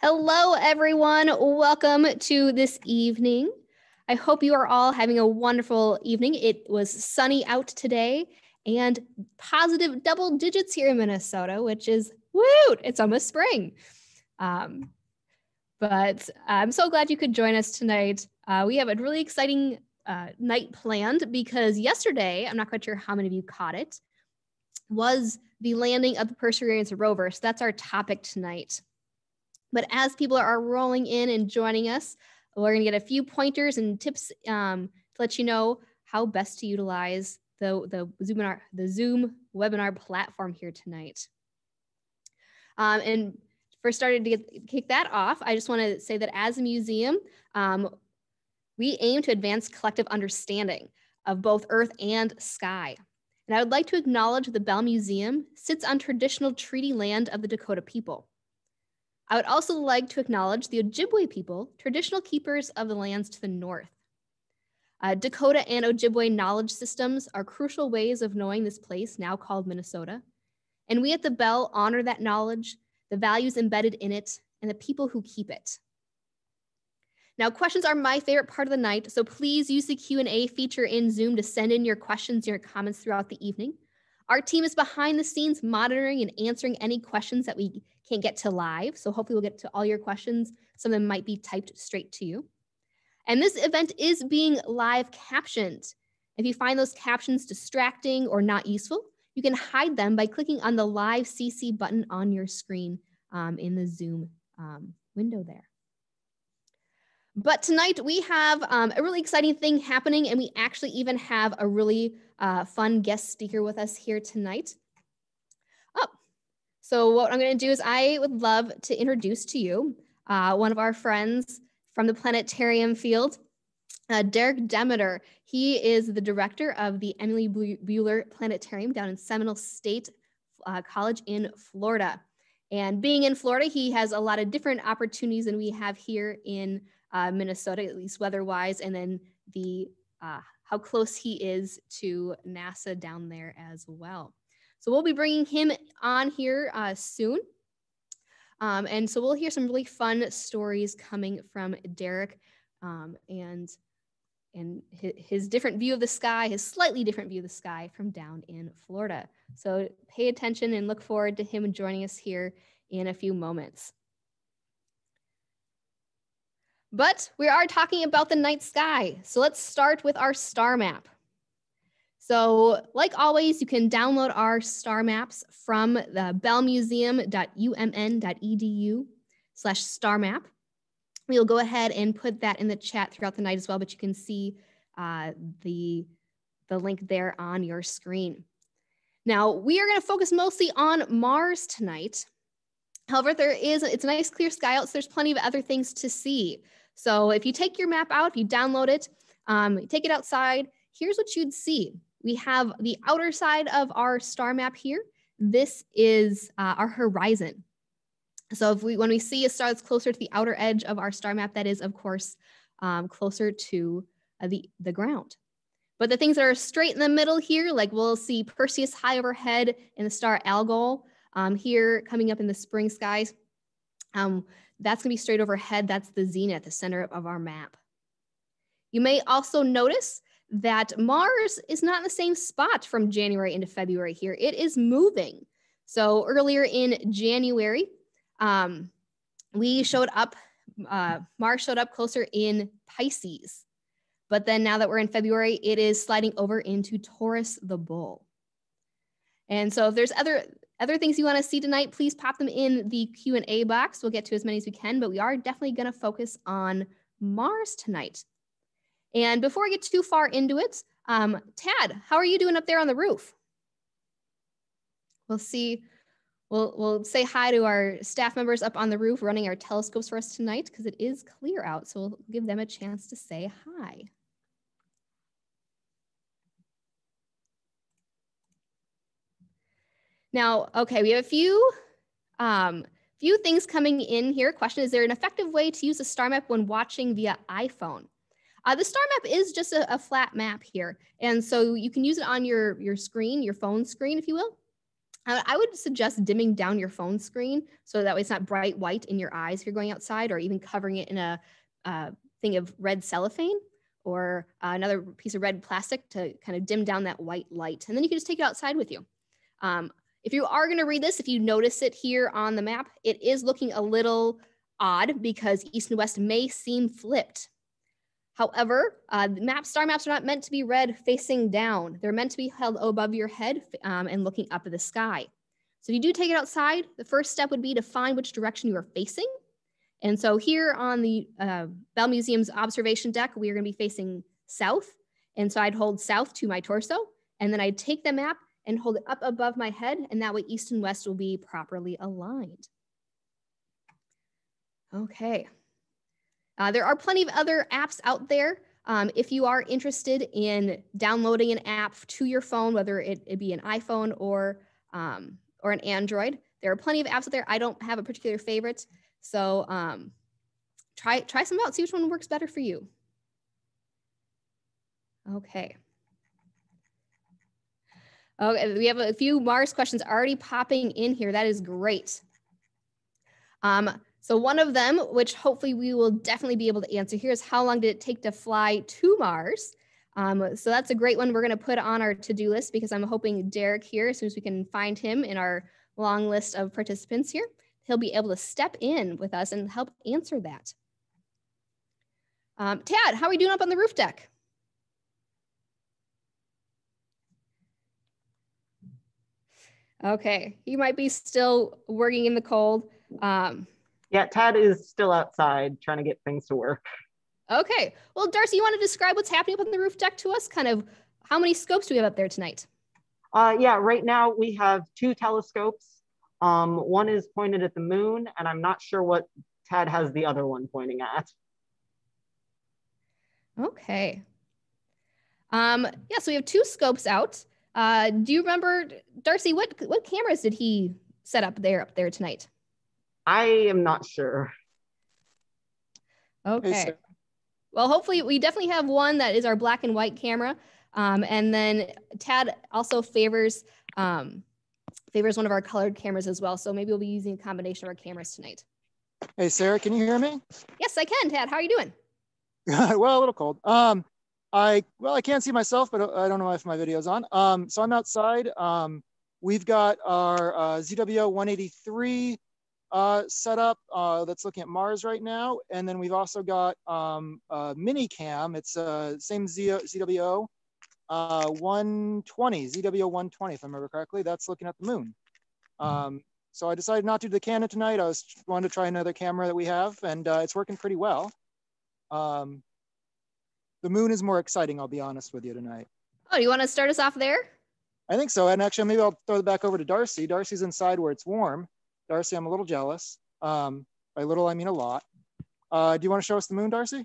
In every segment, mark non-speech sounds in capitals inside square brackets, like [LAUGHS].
Hello, everyone. Welcome to this evening. I hope you are all having a wonderful evening. It was sunny out today and positive double digits here in Minnesota, which is woo, it's almost spring. Um, but I'm so glad you could join us tonight. Uh, we have a really exciting uh, night planned because yesterday, I'm not quite sure how many of you caught it, was the landing of the Perseverance rover. So that's our topic tonight. But as people are rolling in and joining us, we're going to get a few pointers and tips um, to let you know how best to utilize the, the, Zoom, webinar, the Zoom webinar platform here tonight. Um, and for starting to get, kick that off, I just want to say that as a museum, um, we aim to advance collective understanding of both Earth and sky. And I would like to acknowledge the Bell Museum sits on traditional treaty land of the Dakota people. I would also like to acknowledge the Ojibwe people, traditional keepers of the lands to the north. Uh, Dakota and Ojibwe knowledge systems are crucial ways of knowing this place, now called Minnesota. And we at the Bell honor that knowledge, the values embedded in it, and the people who keep it. Now, questions are my favorite part of the night, so please use the Q&A feature in Zoom to send in your questions, your comments throughout the evening. Our team is behind the scenes monitoring and answering any questions that we can't get to live. So hopefully we'll get to all your questions. Some of them might be typed straight to you. And this event is being live captioned. If you find those captions distracting or not useful, you can hide them by clicking on the live CC button on your screen um, in the Zoom um, window there. But tonight we have um, a really exciting thing happening and we actually even have a really uh, fun guest speaker with us here tonight. So what I'm going to do is I would love to introduce to you uh, one of our friends from the planetarium field, uh, Derek Demeter. He is the director of the Emil Buehler Planetarium down in Seminole State uh, College in Florida. And being in Florida, he has a lot of different opportunities than we have here in uh, Minnesota, at least weather-wise, and then the uh, how close he is to NASA down there as well. So we'll be bringing him on here uh, soon. Um, and so we'll hear some really fun stories coming from Derek um, and and his, his, different view of the sky, his slightly different view of the sky from down in Florida. So pay attention and look forward to him joining us here in a few moments. But we are talking about the night sky. So let's start with our star map. So like always, you can download our star maps from the bellmuseum.umn.edu slash star map. We'll go ahead and put that in the chat throughout the night as well, but you can see uh, the, the link there on your screen. Now, we are gonna focus mostly on Mars tonight. However, there is, it's a nice clear sky out, so there's plenty of other things to see. So if you take your map out, if you download it, um, take it outside, here's what you'd see we have the outer side of our star map here. This is uh, our horizon. So if we, when we see a star that's closer to the outer edge of our star map, that is of course um, closer to uh, the, the ground. But the things that are straight in the middle here, like we'll see Perseus high overhead and the star Algol um, here coming up in the spring skies. Um, that's gonna be straight overhead. That's the zenith, the center of our map. You may also notice that Mars is not in the same spot from January into February here. It is moving. So earlier in January, um, we showed up, uh, Mars showed up closer in Pisces. But then now that we're in February, it is sliding over into Taurus the bull. And so if there's other other things you want to see tonight, please pop them in the Q&A box. We'll get to as many as we can, but we are definitely going to focus on Mars tonight. And before I get too far into it, um, Tad, how are you doing up there on the roof? We'll see. We'll, we'll say hi to our staff members up on the roof running our telescopes for us tonight because it is clear out. So we'll give them a chance to say hi. Now, okay, we have a few, um, few things coming in here. Question, is there an effective way to use a star map when watching via iPhone? Uh, the star map is just a, a, flat map here. And so you can use it on your, your screen, your phone screen, if you will. I would suggest dimming down your phone screen so that way it's not bright white in your eyes if you're going outside, or even covering it in a uh, thing of red cellophane or uh, another piece of red plastic to kind of dim down that white light. And then you can just take it outside with you. Um, if you are going to read this, if you notice it here on the map, it is looking a little odd because east and west may seem flipped. However, uh, star maps are not meant to be read facing down. They're meant to be held above your head um, and looking up at the sky. So if you do take it outside, the first step would be to find which direction you are facing. And so here on the uh, Bell Museum's observation deck, we are gonna be facing south. And so I'd hold south to my torso, and then I'd take the map and hold it up above my head, and that way east and west will be properly aligned. Okay. Uh, there are plenty of other apps out there. Um, if you are interested in downloading an app to your phone, whether it, it be an iPhone or, um, or an Android, there are plenty of apps out there. I don't have a particular favorite. So um, try, try some out, see which one works better for you. Okay. Okay, we have a few Mars questions already popping in here. That is great. Um, so one of them, which hopefully we will definitely be able to answer here is how long did it take to fly to Mars? Um, so that's a great one we're gonna put on our to-do list because I'm hoping Derek here, as soon as we can find him in our long list of participants here, he'll be able to step in with us and help answer that. Um, Tad, how are we doing up on the roof deck? Okay, he might be still working in the cold. Um, yeah, Tad is still outside trying to get things to work. Okay. Well, Darcy, you want to describe what's happening up on the roof deck to us? Kind of how many scopes do we have up there tonight? Uh, yeah, right now we have two telescopes. Um, one is pointed at the moon, and I'm not sure what Tad has the other one pointing at. Okay. Um, yeah, so we have two scopes out. Uh, do you remember, Darcy, what, what cameras did he set up there up there tonight? I am not sure. Okay. Well, hopefully we definitely have one that is our black and white camera. Um, and then Tad also favors um, favors one of our colored cameras as well. So maybe we'll be using a combination of our cameras tonight. Hey, Sarah, can you hear me? Yes, I can, Tad. How are you doing? [LAUGHS] well, a little cold. Um, I, well, I can't see myself, but I don't know if my video's on. Um, so I'm outside. Um, we've got our uh, ZWO 183 uh, setup uh, that's looking at Mars right now. And then we've also got um, a mini cam. It's uh, same Z ZWO uh, 120, ZWO 120, if I remember correctly. That's looking at the moon. Um, so I decided not to do the Canon tonight. I was wanted to try another camera that we have, and uh, it's working pretty well. Um, the moon is more exciting, I'll be honest with you tonight. Oh, you want to start us off there? I think so. And actually, maybe I'll throw it back over to Darcy. Darcy's inside where it's warm. Darcy, I'm a little jealous. Um, by little, I mean a lot. Uh, do you want to show us the moon, Darcy?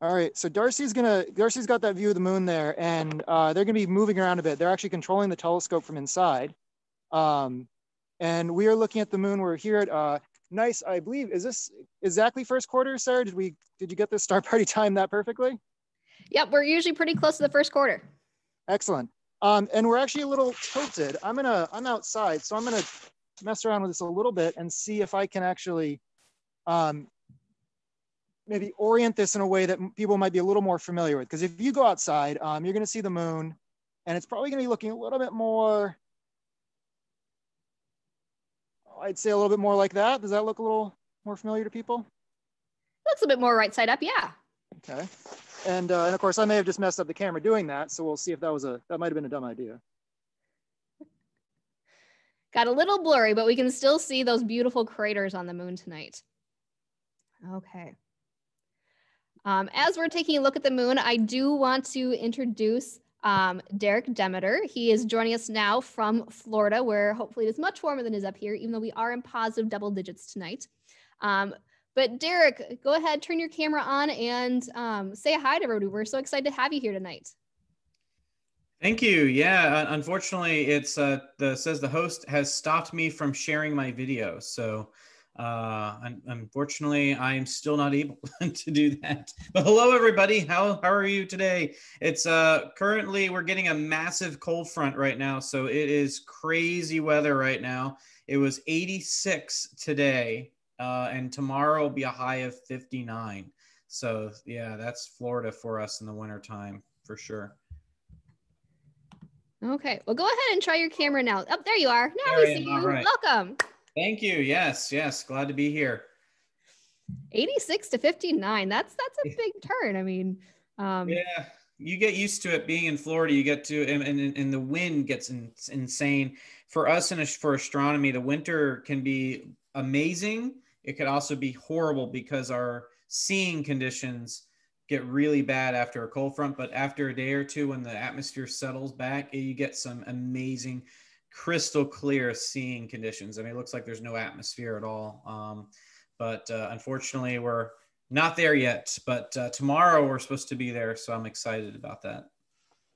All right, so Darcy's gonna, Darcy's got that view of the moon there and uh, they're gonna be moving around a bit. They're actually controlling the telescope from inside. Um, and we are looking at the moon. We're here at uh, nice, I believe, is this exactly first quarter, Sarah? Did we, did you get the star party [LAUGHS] time that perfectly? Yep, we're usually pretty close to the first quarter. Excellent. Um, and we're actually a little tilted. I'm gonna, I'm outside, so I'm gonna mess around with this a little bit and see if I can actually um, maybe orient this in a way that people might be a little more familiar with. Because if you go outside, um, you're gonna see the moon and it's probably gonna be looking a little bit more, I'd say a little bit more like that. Does that look a little more familiar to people? Looks a bit more right side up, yeah. Okay. And, uh, and of course, I may have just messed up the camera doing that. So we'll see if that was a, that might have been a dumb idea. Got a little blurry, but we can still see those beautiful craters on the moon tonight. Okay. Um, as we're taking a look at the moon, I do want to introduce um, Derek Demeter. He is joining us now from Florida, where hopefully it is much warmer than it is up here, even though we are in positive double digits tonight. Um, but Derek, go ahead, turn your camera on and um, say hi to everybody. We're so excited to have you here tonight. Thank you. Yeah, unfortunately, it's uh, the says the host has stopped me from sharing my video. So Uh, un- unfortunately, I'm still not able [LAUGHS] to do that. But hello, everybody. How, how are you today? It's uh, currently we're getting a massive cold front right now. So it is crazy weather right now. It was 86 today, uh, and tomorrow will be a high of 59. So yeah, that's Florida for us in the wintertime for sure. Okay. Well, go ahead and try your camera now. Up oh, there you are. Now There we see you. right. Welcome. Thank you. Yes, yes. Glad to be here. 86 to 59. That's that's a big [LAUGHS] turn. I mean, um, Yeah, you get used to it being in Florida. You get to and and, and the wind gets in, insane. For us and for astronomy, the winter can be amazing. It could also be horrible because our seeing conditions get really bad after a cold front. But after a day or two, when the atmosphere settles back, you get some amazing, crystal clear seeing conditions. I mean, it looks like there's no atmosphere at all. Um, but uh, unfortunately, we're not there yet. But uh, tomorrow we're supposed to be there, so I'm excited about that.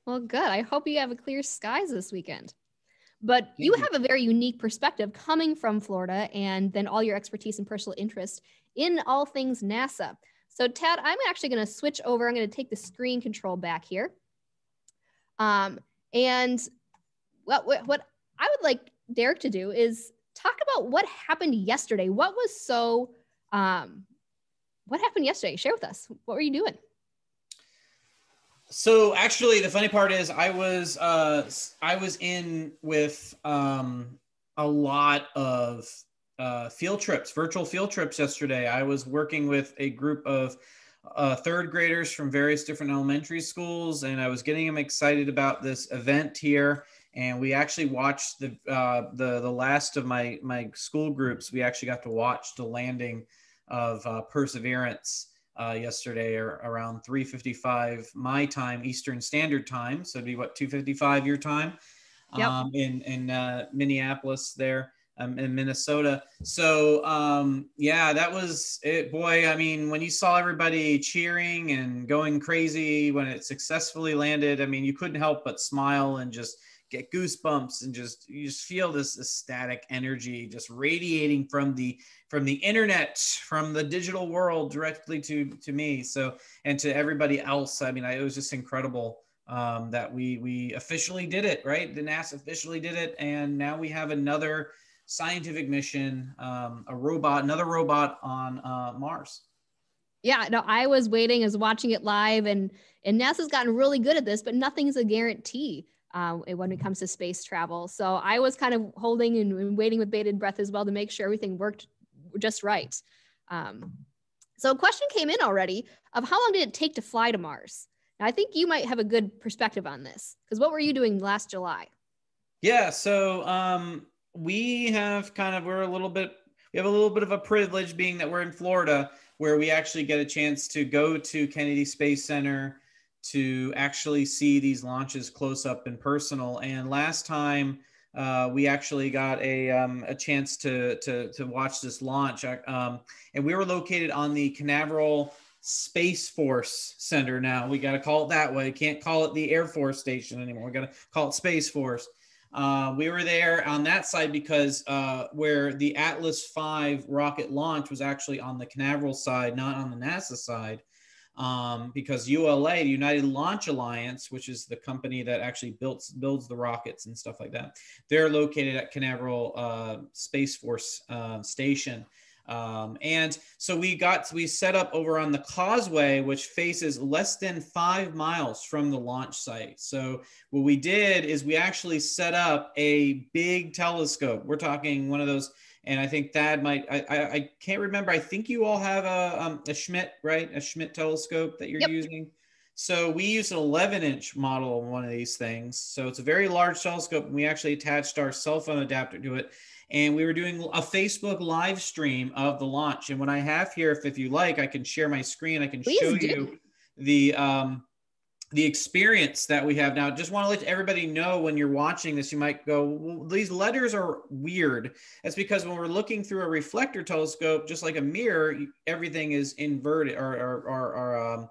well, good. I hope you have a clear skies this weekend. But you have a very unique perspective coming from Florida and then all your expertise and personal interest in all things NASA. So, Tad, I'm actually going to switch over. I'm going to take the screen control back here. Um, and what, what, what I would like Derek to do is talk about what happened yesterday. What was so, um, what happened yesterday? Share with us. What were you doing? So actually, the funny part is, I was uh, I was in with um, a lot of uh, field trips, virtual field trips yesterday. I was working with a group of uh, third graders from various different elementary schools, and I was getting them excited about this event here. And we actually watched the uh, the the last of my my school groups. We actually got to watch the landing of uh, Perseverance uh, yesterday or around 3:55 my time, Eastern Standard Time. So it'd be what 2:55 your time Yep. um, in in uh, Minneapolis there. Um, in Minnesota, so um, yeah, that was it. Boy, I mean, when you saw everybody cheering and going crazy when it successfully landed, I mean, you couldn't help but smile and just get goosebumps and just you just feel this ecstatic energy just radiating from the from the internet from the digital world directly to to me. So and to everybody else i mean I, it was just incredible um, that we we officially did it right? The nasa officially did it and now we have another scientific mission um, a robot another robot on uh, mars. Yeah, no, I was waiting, as watching it live, and and NASA's gotten really good at this, but nothing's a guarantee uh, when it comes to space travel. So I was kind of holding and, and waiting with bated breath as well to make sure everything worked just right. Um, so a question came in already of how long did it take to fly to Mars? Now, I think you might have a good perspective on this because what were you doing last July? Yeah, so um, we have kind of we're a little bit we have a little bit of a privilege being that we're in Florida where we actually get a chance to go to Kennedy Space Center to actually see these launches close up and personal. And last time uh, we actually got a, um, a chance to, to, to watch this launch. Um, and we were located on the Canaveral Space Force Center now. We got to call it that way. Can't call it the Air Force Station anymore. We got to call it Space Force. Uh, we were there on that side because uh, where the Atlas V rocket launch was actually on the Canaveral side, not on the NASA side, um, because ULA, United Launch Alliance, which is the company that actually builds builds the rockets and stuff like that, they're located at Canaveral uh, Space Force uh, Station. Um, and so we got we set up over on the causeway, which faces less than five miles from the launch site. So what we did is we actually set up a big telescope. We're talking one of those, and I think Tad might. I I, I can't remember. I think you all have a um, a Schmidt, right? A Schmidt telescope that you're Yep. using. So we use an 11 inch model of one of these things. So it's a very large telescope, and we actually attached our cell phone adapter to it and we were doing a Facebook live stream of the launch. And what I have here, if, if you like, I can share my screen. I can Please show do. you the um, the experience that we have now. Just want to let everybody know when you're watching this, you might go, well, these letters are weird. That's because when we're looking through a reflector telescope, just like a mirror, everything is inverted or or, or, or um,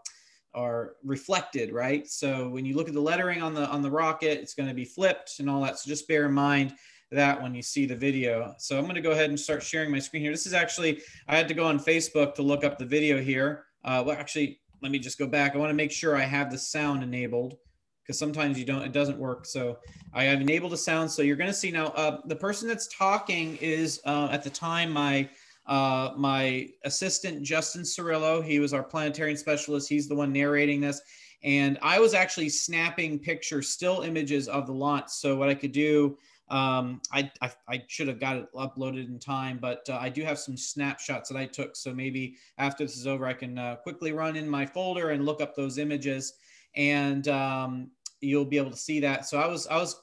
are reflected, right? So when you look at the lettering on the on the rocket, it's going to be flipped and all that. So just bear in mind that when you see the video. So I'm going to go ahead and start sharing my screen here. This is actually, I had to go on Facebook to look up the video here. Uh, well, actually, let me just go back. I want to make sure I have the sound enabled because sometimes you don't, it doesn't work. So I have enabled the sound. So you're going to see now, uh, the person that's talking is uh, at the time my uh, my assistant Justin Cirillo. He was our planetarian specialist. He's the one narrating this. And I was actually snapping pictures, still images of the launch. So what I could do um, I, I, I, should have got it uploaded in time, but uh, I do have some snapshots that I took. So maybe after this is over, I can uh, quickly run in my folder and look up those images and um, you'll be able to see that. So I was, I was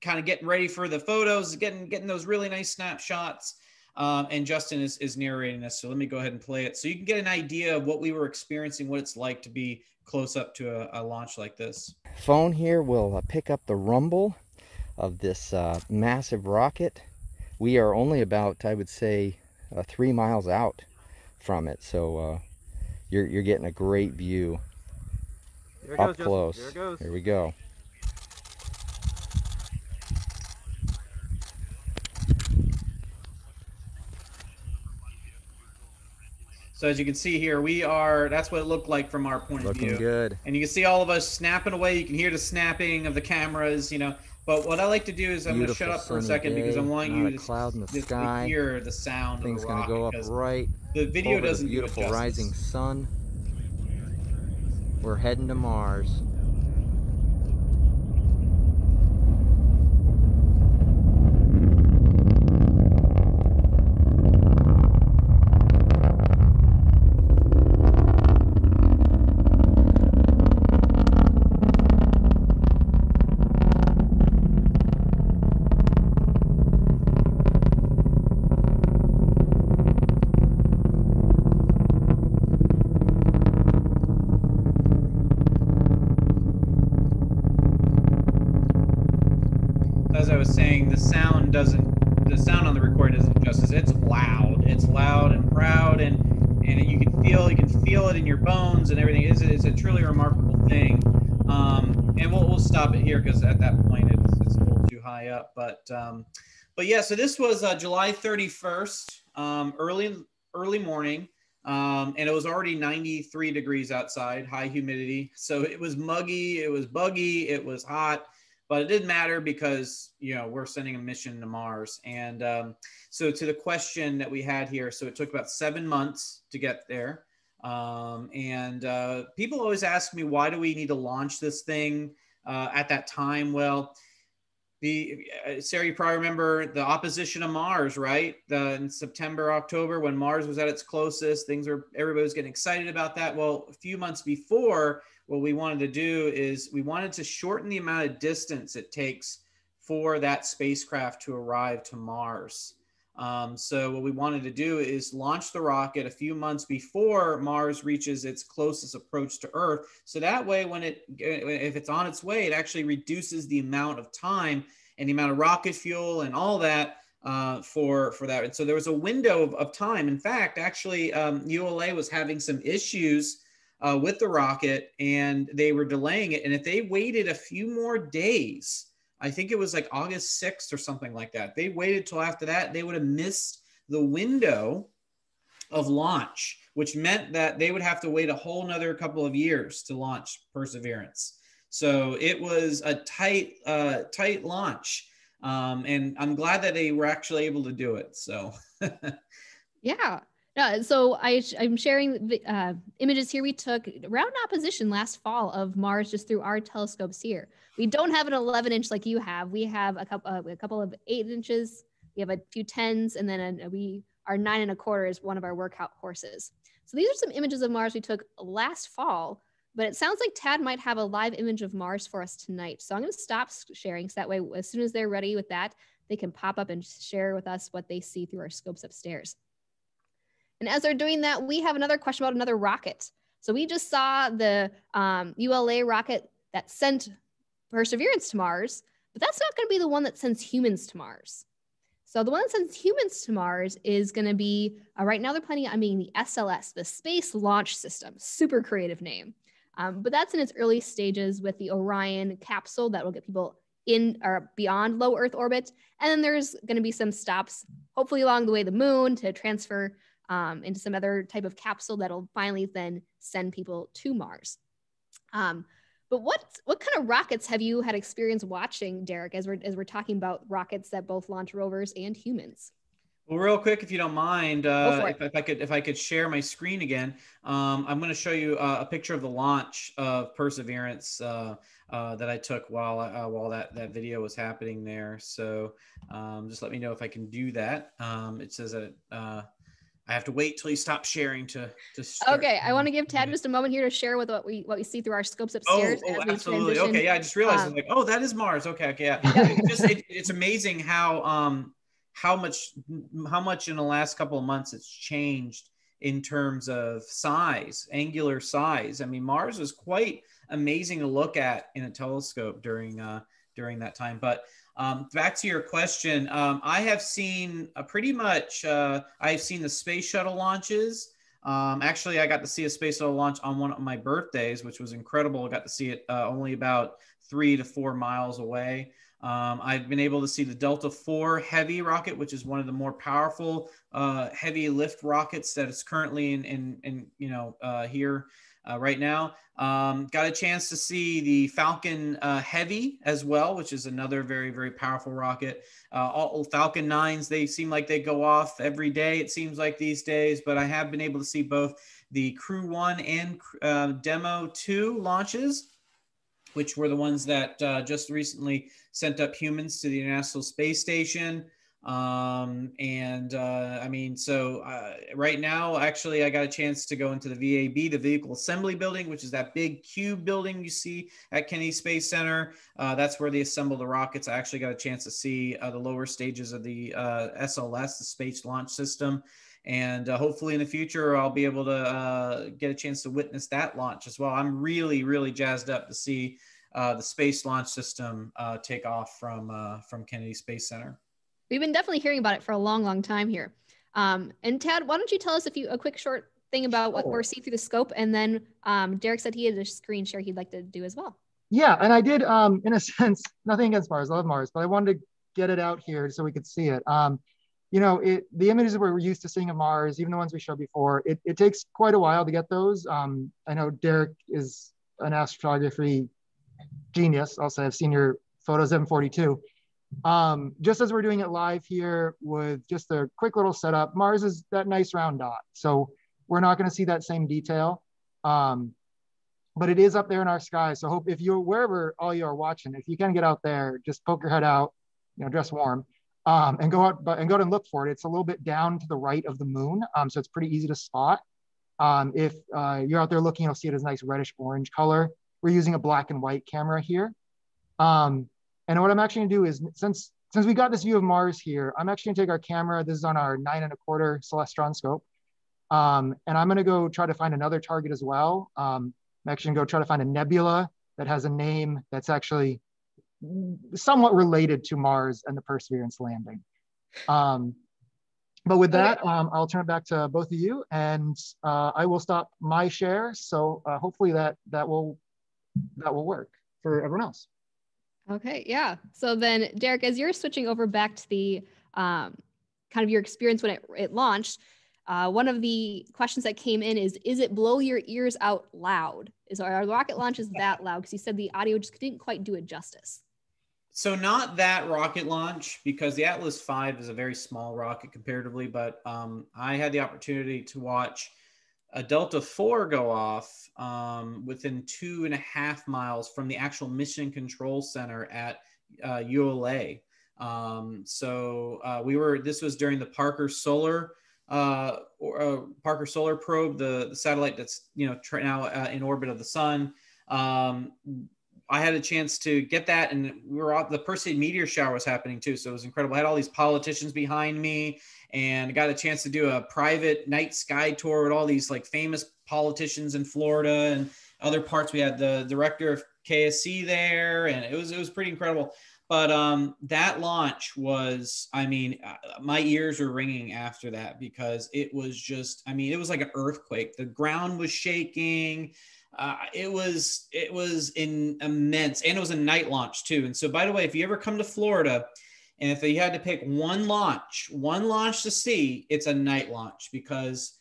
kind of getting ready for the photos, getting, getting those really nice snapshots. Um, and Justin is, is narrating this. So let me go ahead and play it. So you can get an idea of what we were experiencing, what it's like to be close up to a, a launch like this. Phone here will uh, pick up the rumble of this uh, massive rocket. We are only about, I would say, uh, three miles out from it. So uh, you're, you're getting a great view up goes, close. Here we go. So as you can see here, we are, that's what it looked like from our point Looking of view. Looking good. And you can see all of us snapping away. You can hear the snapping of the cameras, you know. But what I like to do is I'm going to shut up for a second day, because I want you to, cloud in the to, sky. hear the sound Thing's going to go up right the video doesn't the beautiful do rising sun. We're heading to Mars. Doesn't the sound on the record isn't justice. It's loud. It's loud and proud and and you can feel you can feel it in your bones and everything. It's, it's a truly remarkable thing. Um, and we'll, we'll stop it here because at that point it's, it's a little too high up. But um, but yeah, so this was uh, July 31st, um, early early morning. Um, and it was already 93 degrees outside, high humidity. So it was muggy, it was buggy, it was hot but it didn't matter because you know we're sending a mission to mars and um, so to the question that we had here so it took about seven months to get there um, and uh, people always ask me why do we need to launch this thing uh, at that time well the uh, Sarah, you probably remember the opposition of Mars, right? The, in September, October, when Mars was at its closest, things were everybody was getting excited about that. Well, a few months before, what we wanted to do is we wanted to shorten the amount of distance it takes for that spacecraft to arrive to Mars. Um, so what we wanted to do is launch the rocket a few months before Mars reaches its closest approach to Earth. So that way, when it if it's on its way, it actually reduces the amount of time and the amount of rocket fuel and all that uh, for for that. And so there was a window of, of time. In fact, actually, um, ULA was having some issues uh, with the rocket and they were delaying it. And if they waited a few more days, I think it was like August 6th or something like that, they waited till after that, they would have missed the window of launch, which meant that they would have to wait a whole nother couple of years to launch Perseverance. So it was a tight, uh, tight launch. Um, and I'm glad that they were actually able to do it. So, [LAUGHS] yeah. So I, I'm sharing uh, images here we took around opposition last fall of Mars just through our telescopes here. We don't have an 11 inch like you have. We have a couple, uh, a couple of eight inches. We have a few tens, and then a, we our nine and a quarter is one of our workout horses. So these are some images of Mars we took last fall. But it sounds like Tad might have a live image of Mars for us tonight. So I'm going to stop sharing so that way, as soon as they're ready with that, they can pop up and share with us what they see through our scopes upstairs. And as they're doing that, we have another question about another rocket. So we just saw the um, ULA rocket that sent Perseverance to Mars, but that's not going to be the one that sends humans to Mars. So the one that sends humans to Mars is going to be uh, right now they're planning on being the SLS, the Space Launch System. Super creative name, um, but that's in its early stages with the Orion capsule that will get people in or beyond low Earth orbit. And then there's going to be some stops, hopefully along the way, the moon to transfer um, into some other type of capsule that'll finally then send people to Mars. Um, but what what kind of rockets have you had experience watching, Derek? As we're as we're talking about rockets that both launch rovers and humans. Well, real quick, if you don't mind, uh, if, if, I could, if I could share my screen again, um, I'm going to show you uh, a picture of the launch of Perseverance uh, uh that I took while uh, while that that video was happening there. So um, just let me know if I can do that. Um, it says that uh, I have to wait till you stop sharing to to. Start. Okay, I want to give Tad just a moment here to share with what we what we see through our scopes upstairs. Oh, oh absolutely. Okay, yeah, I just realized um, like, oh, that is Mars. Okay, okay, yeah. it's just it, it's amazing how um how much how much in the last couple of months it's changed in terms of size, angular size. I mean, Mars was quite amazing to look at in a telescope during uh, during that time. But um, back to your question, um, I have seen a pretty much. Uh, I've seen the space shuttle launches. Um, actually, I got to see a space shuttle launch on one of my birthdays, which was incredible. I got to see it uh, only about three to four miles away. Um, I've been able to see the Delta IV heavy rocket, which is one of the more powerful uh, heavy lift rockets that is currently in, in, in you know, uh, here uh, right now. Um, got a chance to see the Falcon uh, Heavy as well, which is another very, very powerful rocket. Uh, all Falcon 9s, they seem like they go off every day, it seems like these days, but I have been able to see both the Crew 1 and uh, Demo 2 launches which were the ones that uh, just recently sent up humans to the International Space Station. Um, and uh, I mean, so uh, right now, actually, I got a chance to go into the VAB, the Vehicle Assembly Building, which is that big cube building you see at Kennedy Space Center. Uh, that's where they assemble the rockets. I actually got a chance to see uh, the lower stages of the uh, SLS, the Space Launch System and uh, hopefully in the future I'll be able to uh, get a chance to witness that launch as well. I'm really really jazzed up to see uh, the space launch system uh, take off from uh, from Kennedy Space Center. We've been definitely hearing about it for a long long time here. Um, and Tad, why don't you tell us a few a quick short thing about what we're seeing through the scope, and then um, Derek said he had a screen share he'd like to do as well. Yeah, and I did um, in a [LAUGHS] sense nothing against Mars, I love Mars, but I wanted to get it out here so we could see it. Um, you know, it, the images that we're used to seeing of Mars, even the ones we showed before, it, it takes quite a while to get those. Um, I know Derek is an astrophotography genius. Also, I've seen your photos M42. Um, just as we're doing it live here with just a quick little setup, Mars is that nice round dot. So we're not going to see that same detail. Um, but it is up there in our sky. So hope if you're wherever all you are watching, if you can get out there, just poke your head out, you know, dress warm um, and go out but, and go out and look for it. It's a little bit down to the right of the moon, um, so it's pretty easy to spot. Um, if uh, you're out there looking, you'll see it as a nice reddish orange color. We're using a black and white camera here. Um, and what I'm actually gonna do is, since since we got this view of Mars here, I'm actually gonna take our camera. This is on our nine and a quarter Celestron scope. Um, and I'm gonna go try to find another target as well. Um, I'm actually gonna go try to find a nebula that has a name that's actually somewhat related to Mars and the Perseverance landing. Um, but with that, um, I'll turn it back to both of you, and uh, I will stop my share. So uh, hopefully that that will that will work for everyone else. Okay, yeah. So then, Derek, as you're switching over back to the um, kind of your experience when it, it launched, uh, one of the questions that came in is, is it blow your ears out loud? Is our rocket launches that loud? Because you said the audio just didn't quite do it justice. So not that rocket launch because the Atlas V is a very small rocket comparatively, but um, I had the opportunity to watch a Delta IV go off um, within two and a half miles from the actual mission control center at uh, ULA. Um, so uh, we were. This was during the Parker Solar uh, or, uh, Parker Solar Probe, the, the satellite that's you know now uh, in orbit of the sun. Um, I had a chance to get that, and we were out, the Perseid meteor shower was happening too, so it was incredible. I had all these politicians behind me, and I got a chance to do a private night sky tour with all these like famous politicians in Florida and other parts. We had the director of KSC there, and it was it was pretty incredible. But um, that launch was, I mean, uh, my ears were ringing after that because it was just, I mean, it was like an earthquake. The ground was shaking. Uh, it was it was in immense, and it was a night launch too. And so, by the way, if you ever come to Florida, and if you had to pick one launch, one launch to see, it's a night launch because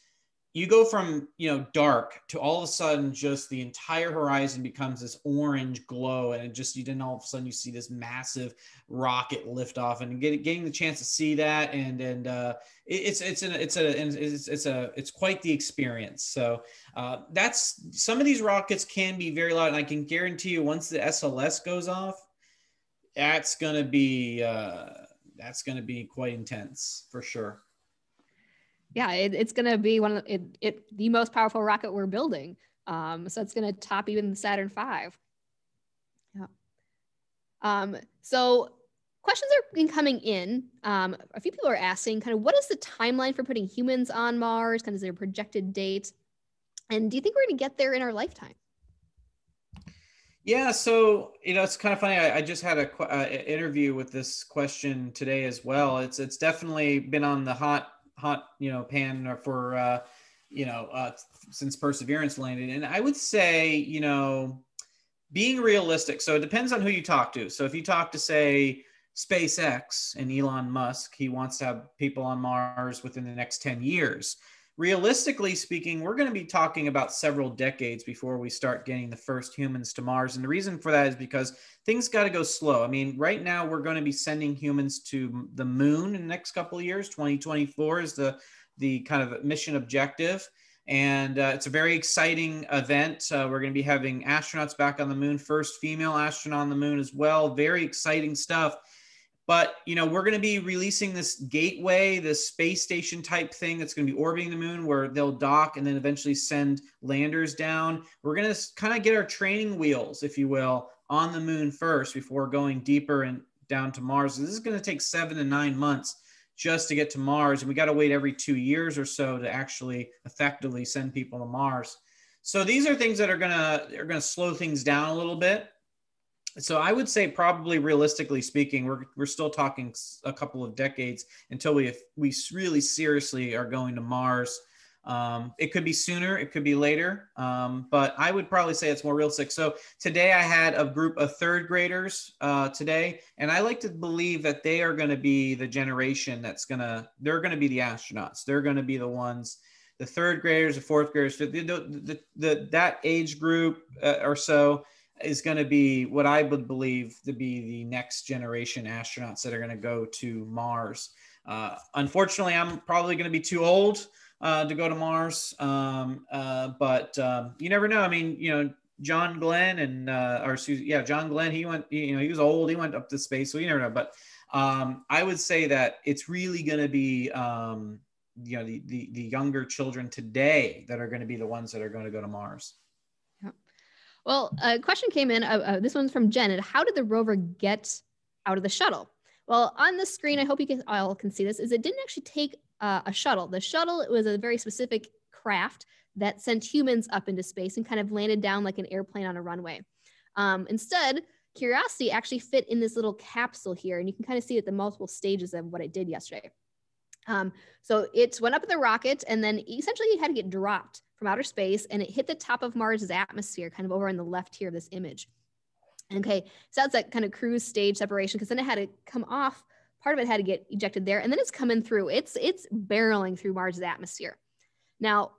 you go from you know dark to all of a sudden just the entire horizon becomes this orange glow and it just you didn't all of a sudden you see this massive rocket lift off and get, getting the chance to see that. And and uh, it's it's an, it's a it's, it's a it's quite the experience. So uh, that's some of these rockets can be very loud and I can guarantee you once the SLS goes off that's gonna be uh, that's gonna be quite intense for sure yeah, it, it's going to be one of the, it, it, the most powerful rocket we're building. Um, so it's going to top even the Saturn V. Yeah. Um, so questions are been coming in. Um, a few people are asking kind of what is the timeline for putting humans on Mars? Kind of is there a projected date? And do you think we're going to get there in our lifetime? Yeah, so you know it's kind of funny. I, I just had a uh, interview with this question today as well. It's it's definitely been on the hot hot you know pan for uh, you know uh, since Perseverance landed, and I would say you know being realistic. So it depends on who you talk to. So if you talk to say SpaceX and Elon Musk, he wants to have people on Mars within the next 10 years realistically speaking, we're going to be talking about several decades before we start getting the first humans to Mars. And the reason for that is because things got to go slow. I mean, right now we're going to be sending humans to the moon in the next couple of years. 2024 is the the kind of mission objective. And uh, it's a very exciting event. Uh, we're going to be having astronauts back on the moon, first female astronaut on the moon as well. Very exciting stuff but you know we're going to be releasing this gateway this space station type thing that's going to be orbiting the moon where they'll dock and then eventually send landers down we're going to kind of get our training wheels if you will on the moon first before going deeper and down to mars. This is going to take seven to nine months just to get to mars and we got to wait every two years or so to actually effectively send people to mars. So these are things that are going to are going to slow things down a little bit. So I would say probably realistically speaking, we're, we're still talking a couple of decades until we we really seriously are going to Mars. Um, it could be sooner, it could be later, um, but I would probably say it's more realistic. So today I had a group of third graders uh, today, and I like to believe that they are going to be the generation that's going to they're going to be the astronauts. They're going to be the ones the third graders, the fourth graders, the, the, the, that age group uh, or so is going to be what I would believe to be the next generation astronauts that are going to go to Mars. Uh, unfortunately, I'm probably going to be too old uh, to go to Mars, um, uh, but um, you never know. I mean, you know, John Glenn and uh, or yeah, John Glenn. He went. You know, he was old. He went up to space, so you never know. But um, I would say that it's really going to be. Um, you know the, the the younger children today that are going to be the ones that are going to go to Mars. Well, a question came in. Uh, uh, this one's from Jen. And how did the rover get out of the shuttle? Well, on the screen, I hope you can all can see this. Is it didn't actually take uh, a shuttle. The shuttle was a very specific craft that sent humans up into space and kind of landed down like an airplane on a runway. Um, instead, Curiosity actually fit in this little capsule here, and you can kind of see at the multiple stages of what it did yesterday. Um, so it went up in the rocket, and then essentially it had to get dropped from outer space and it hit the top of Mars's atmosphere, kind of over on the left here of this image. Okay, so that's that kind of cruise stage separation because then it had to come off. Part of it had to get ejected there, and then it's coming through. It's it's barreling through Mars's atmosphere. Now,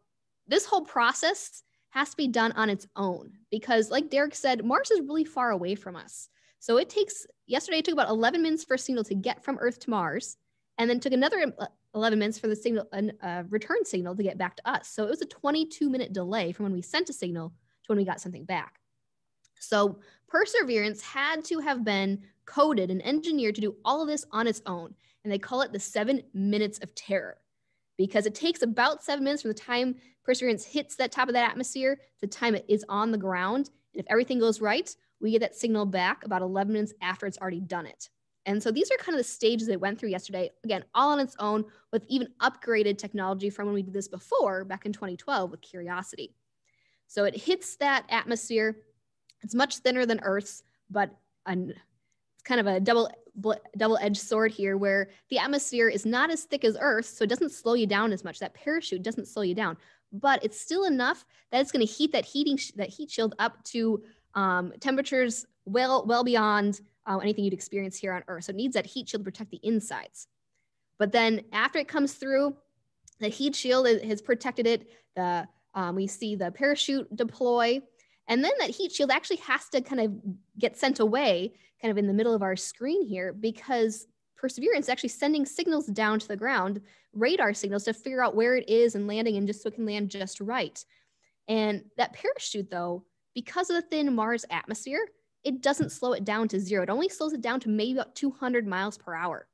this whole process has to be done on its own because, like Derek said, Mars is really far away from us. So it takes yesterday it took about 11 minutes for a signal to get from Earth to Mars, and then took another 11 minutes for the signal, uh, return signal to get back to us. So it was a 22 minute delay from when we sent a signal to when we got something back. So Perseverance had to have been coded and engineered to do all of this on its own. And they call it the seven minutes of terror because it takes about seven minutes from the time Perseverance hits that top of that atmosphere to the time it is on the ground. And if everything goes right, we get that signal back about 11 minutes after it's already done it. And so these are kind of the stages it went through yesterday. Again, all on its own with even upgraded technology from when we did this before back in 2012 with Curiosity. So it hits that atmosphere. It's much thinner than Earth's, but an, it's kind of a double double-edged sword here where the atmosphere is not as thick as Earth, so it doesn't slow you down as much. That parachute doesn't slow you down, but it's still enough that it's going to heat that heating that heat shield up to um, temperatures well well beyond uh, anything you'd experience here on Earth. So it needs that heat shield to protect the insides. But then after it comes through, the heat shield has protected it. The um, we see the parachute deploy, and then that heat shield actually has to kind of get sent away, kind of in the middle of our screen here, because Perseverance is actually sending signals down to the ground, radar signals to figure out where it is and landing, and just so it can land just right. And that parachute, though, because of the thin Mars atmosphere, it doesn't slow it down to zero. It only slows it down to maybe about 200 miles per hour.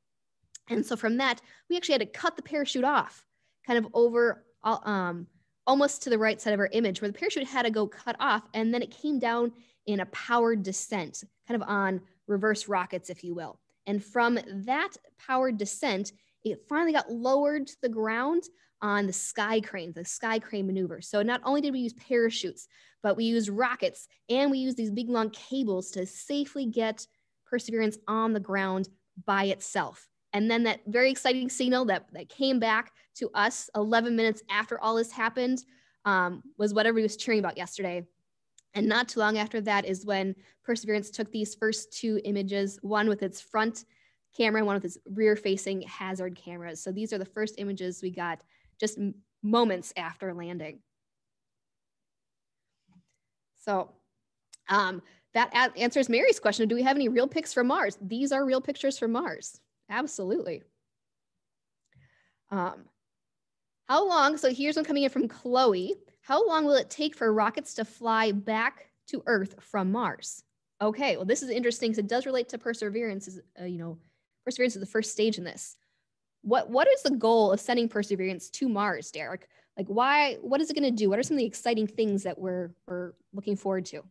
And so from that, we actually had to cut the parachute off, kind of over um, almost to the right side of our image, where the parachute had to go cut off, and then it came down in a powered descent, kind of on reverse rockets, if you will. And from that powered descent, it finally got lowered to the ground on the sky crane, the sky crane maneuver. So not only did we use parachutes, but we used rockets and we used these big long cables to safely get Perseverance on the ground by itself. And then that very exciting signal that, that came back to us 11 minutes after all this happened um, was what everybody was cheering about yesterday. And not too long after that is when Perseverance took these first two images, one with its front camera and one with its rear facing hazard cameras. So these are the first images we got just moments after landing. So um, that answers Mary's question. Do we have any real pics from Mars? These are real pictures from Mars. Absolutely. Um, how long? So here's one coming in from Chloe. How long will it take for rockets to fly back to Earth from Mars? Okay, well, this is interesting because it does relate to Perseverance. uh, you know, Perseverance is the first stage in this. What what is the goal of sending Perseverance to Mars, Derek? Like, why? What is it going to do? What are some of the exciting things that we're we're looking forward to?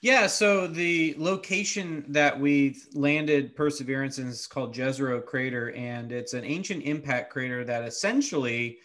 Yeah, so the location that we landed Perseverance in is called Jezero Crater, and it's an ancient impact crater that essentially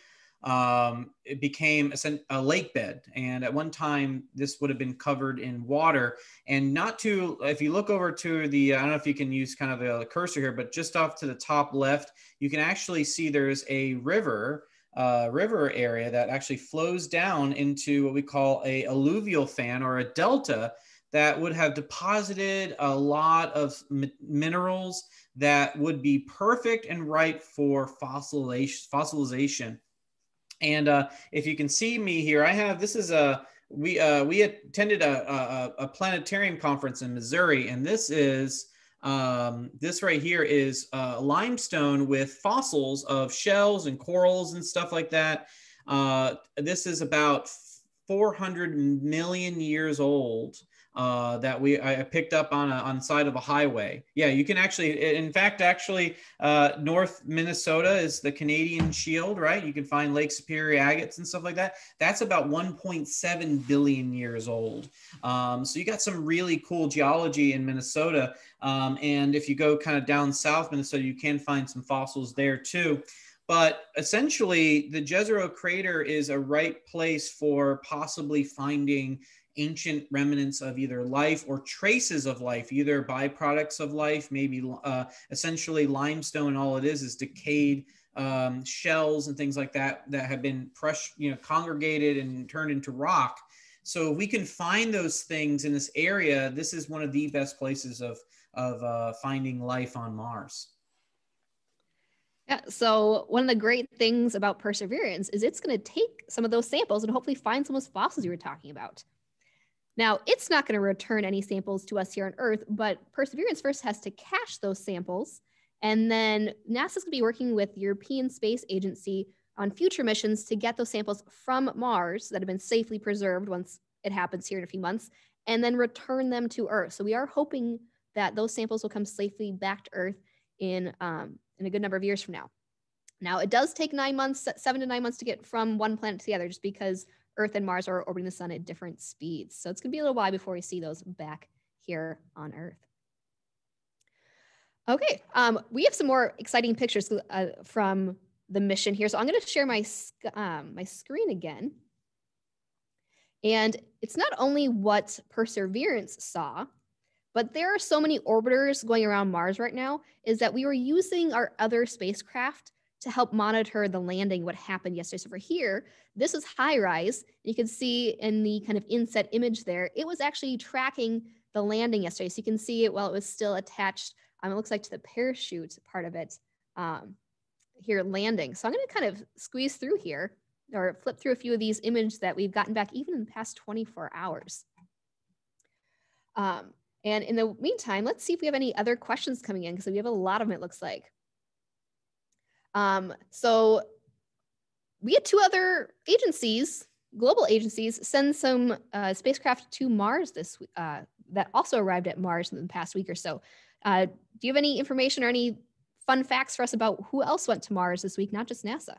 um, it became a, a lake bed. And at one time, this would have been covered in water. And not to, if you look over to the, I don't know if you can use kind of a cursor here, but just off to the top left, you can actually see there's a river. Uh, river area that actually flows down into what we call a alluvial fan or a delta that would have deposited a lot of minerals that would be perfect and right for fossilization. fossilization. And uh, if you can see me here, I have this is a we uh, we attended a, a, a planetarium conference in Missouri, and this is um, this right here is uh, limestone with fossils of shells and corals and stuff like that. Uh, this is about 400 million years old uh, that we I picked up on a, on side of a highway. Yeah, you can actually, in fact, actually, uh, North Minnesota is the Canadian Shield, right? You can find Lake Superior agates and stuff like that. That's about 1.7 billion years old. Um, so you got some really cool geology in Minnesota. Um, and if you go kind of down south Minnesota, you can find some fossils there too. But essentially, the Jezero crater is a right place for possibly finding ancient remnants of either life or traces of life, either byproducts of life, maybe uh, essentially limestone. All it is is decayed um, shells and things like that that have been press, you know, congregated and turned into rock. So if we can find those things in this area, this is one of the best places of of uh, finding life on Mars. Yeah. So one of the great things about Perseverance is it's going to take some of those samples and hopefully find some of those fossils you were talking about. Now, it's not going to return any samples to us here on Earth, but Perseverance first has to cache those samples. And then NASA's going to be working with the European Space Agency on future missions to get those samples from Mars that have been safely preserved once it happens here in a few months, and then return them to Earth. So we are hoping that those samples will come safely back to Earth in, um, in a good number of years from now. Now, it does take nine months, seven to nine months to get from one planet to the other, just because Earth and Mars are orbiting the sun at different speeds. So it's going to be a little while before we see those back here on Earth. Okay, um, we have some more exciting pictures uh, from the mission here. So I'm going to share my, um, my screen again. And it's not only what Perseverance saw, but there are so many orbiters going around Mars right now, is that we were using our other spacecraft to help monitor the landing, what happened yesterday. So for here, this is HiRISE. You can see in the kind of inset image there, it was actually tracking the landing yesterday. So you can see it while it was still attached, um, it looks like to the parachute part of it um, here landing. So I'm gonna kind of squeeze through here or flip through a few of these images that we've gotten back even in the past 24 hours. Um, and in the meantime, let's see if we have any other questions coming in because we have a lot of them, it looks like. Um, so we had two other agencies, global agencies, send some uh, spacecraft to Mars this uh, that also arrived at Mars in the past week or so. Uh, do you have any information or any fun facts for us about who else went to Mars this week, not just NASA?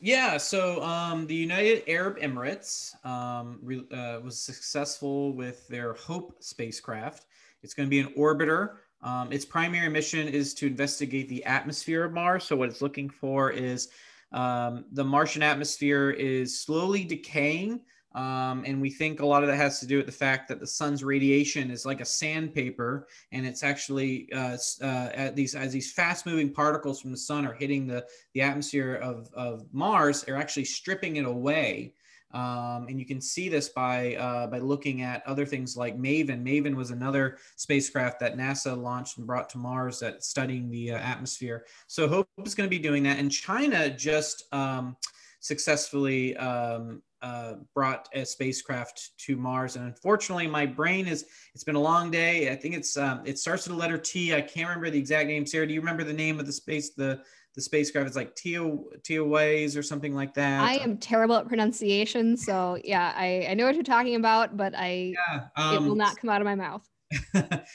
Yeah, so um, the United Arab Emirates um, re, uh, was successful with their HOPE spacecraft. It's going to be an orbiter. Um, its primary mission is to investigate the atmosphere of Mars. So, what it's looking for is um, the Martian atmosphere is slowly decaying. Um, and we think a lot of that has to do with the fact that the sun's radiation is like a sandpaper, and it's actually uh, uh, these as these fast-moving particles from the sun are hitting the the atmosphere of of Mars, are actually stripping it away. Um, and you can see this by uh, by looking at other things like Maven. Maven was another spacecraft that NASA launched and brought to Mars that studying the uh, atmosphere. So Hope is going to be doing that, and China just um, successfully um, uh, brought a spacecraft to Mars. And unfortunately, my brain is, it's been a long day. I think it's, um, it starts with the letter T. I can't remember the exact name. Sarah, do you remember the name of the space, the, the spacecraft? It's like Tio, Tio or something like that. I am terrible at pronunciation. So yeah, I, I know what you're talking about, but I, yeah, um, it will um, not come out of my mouth. [LAUGHS]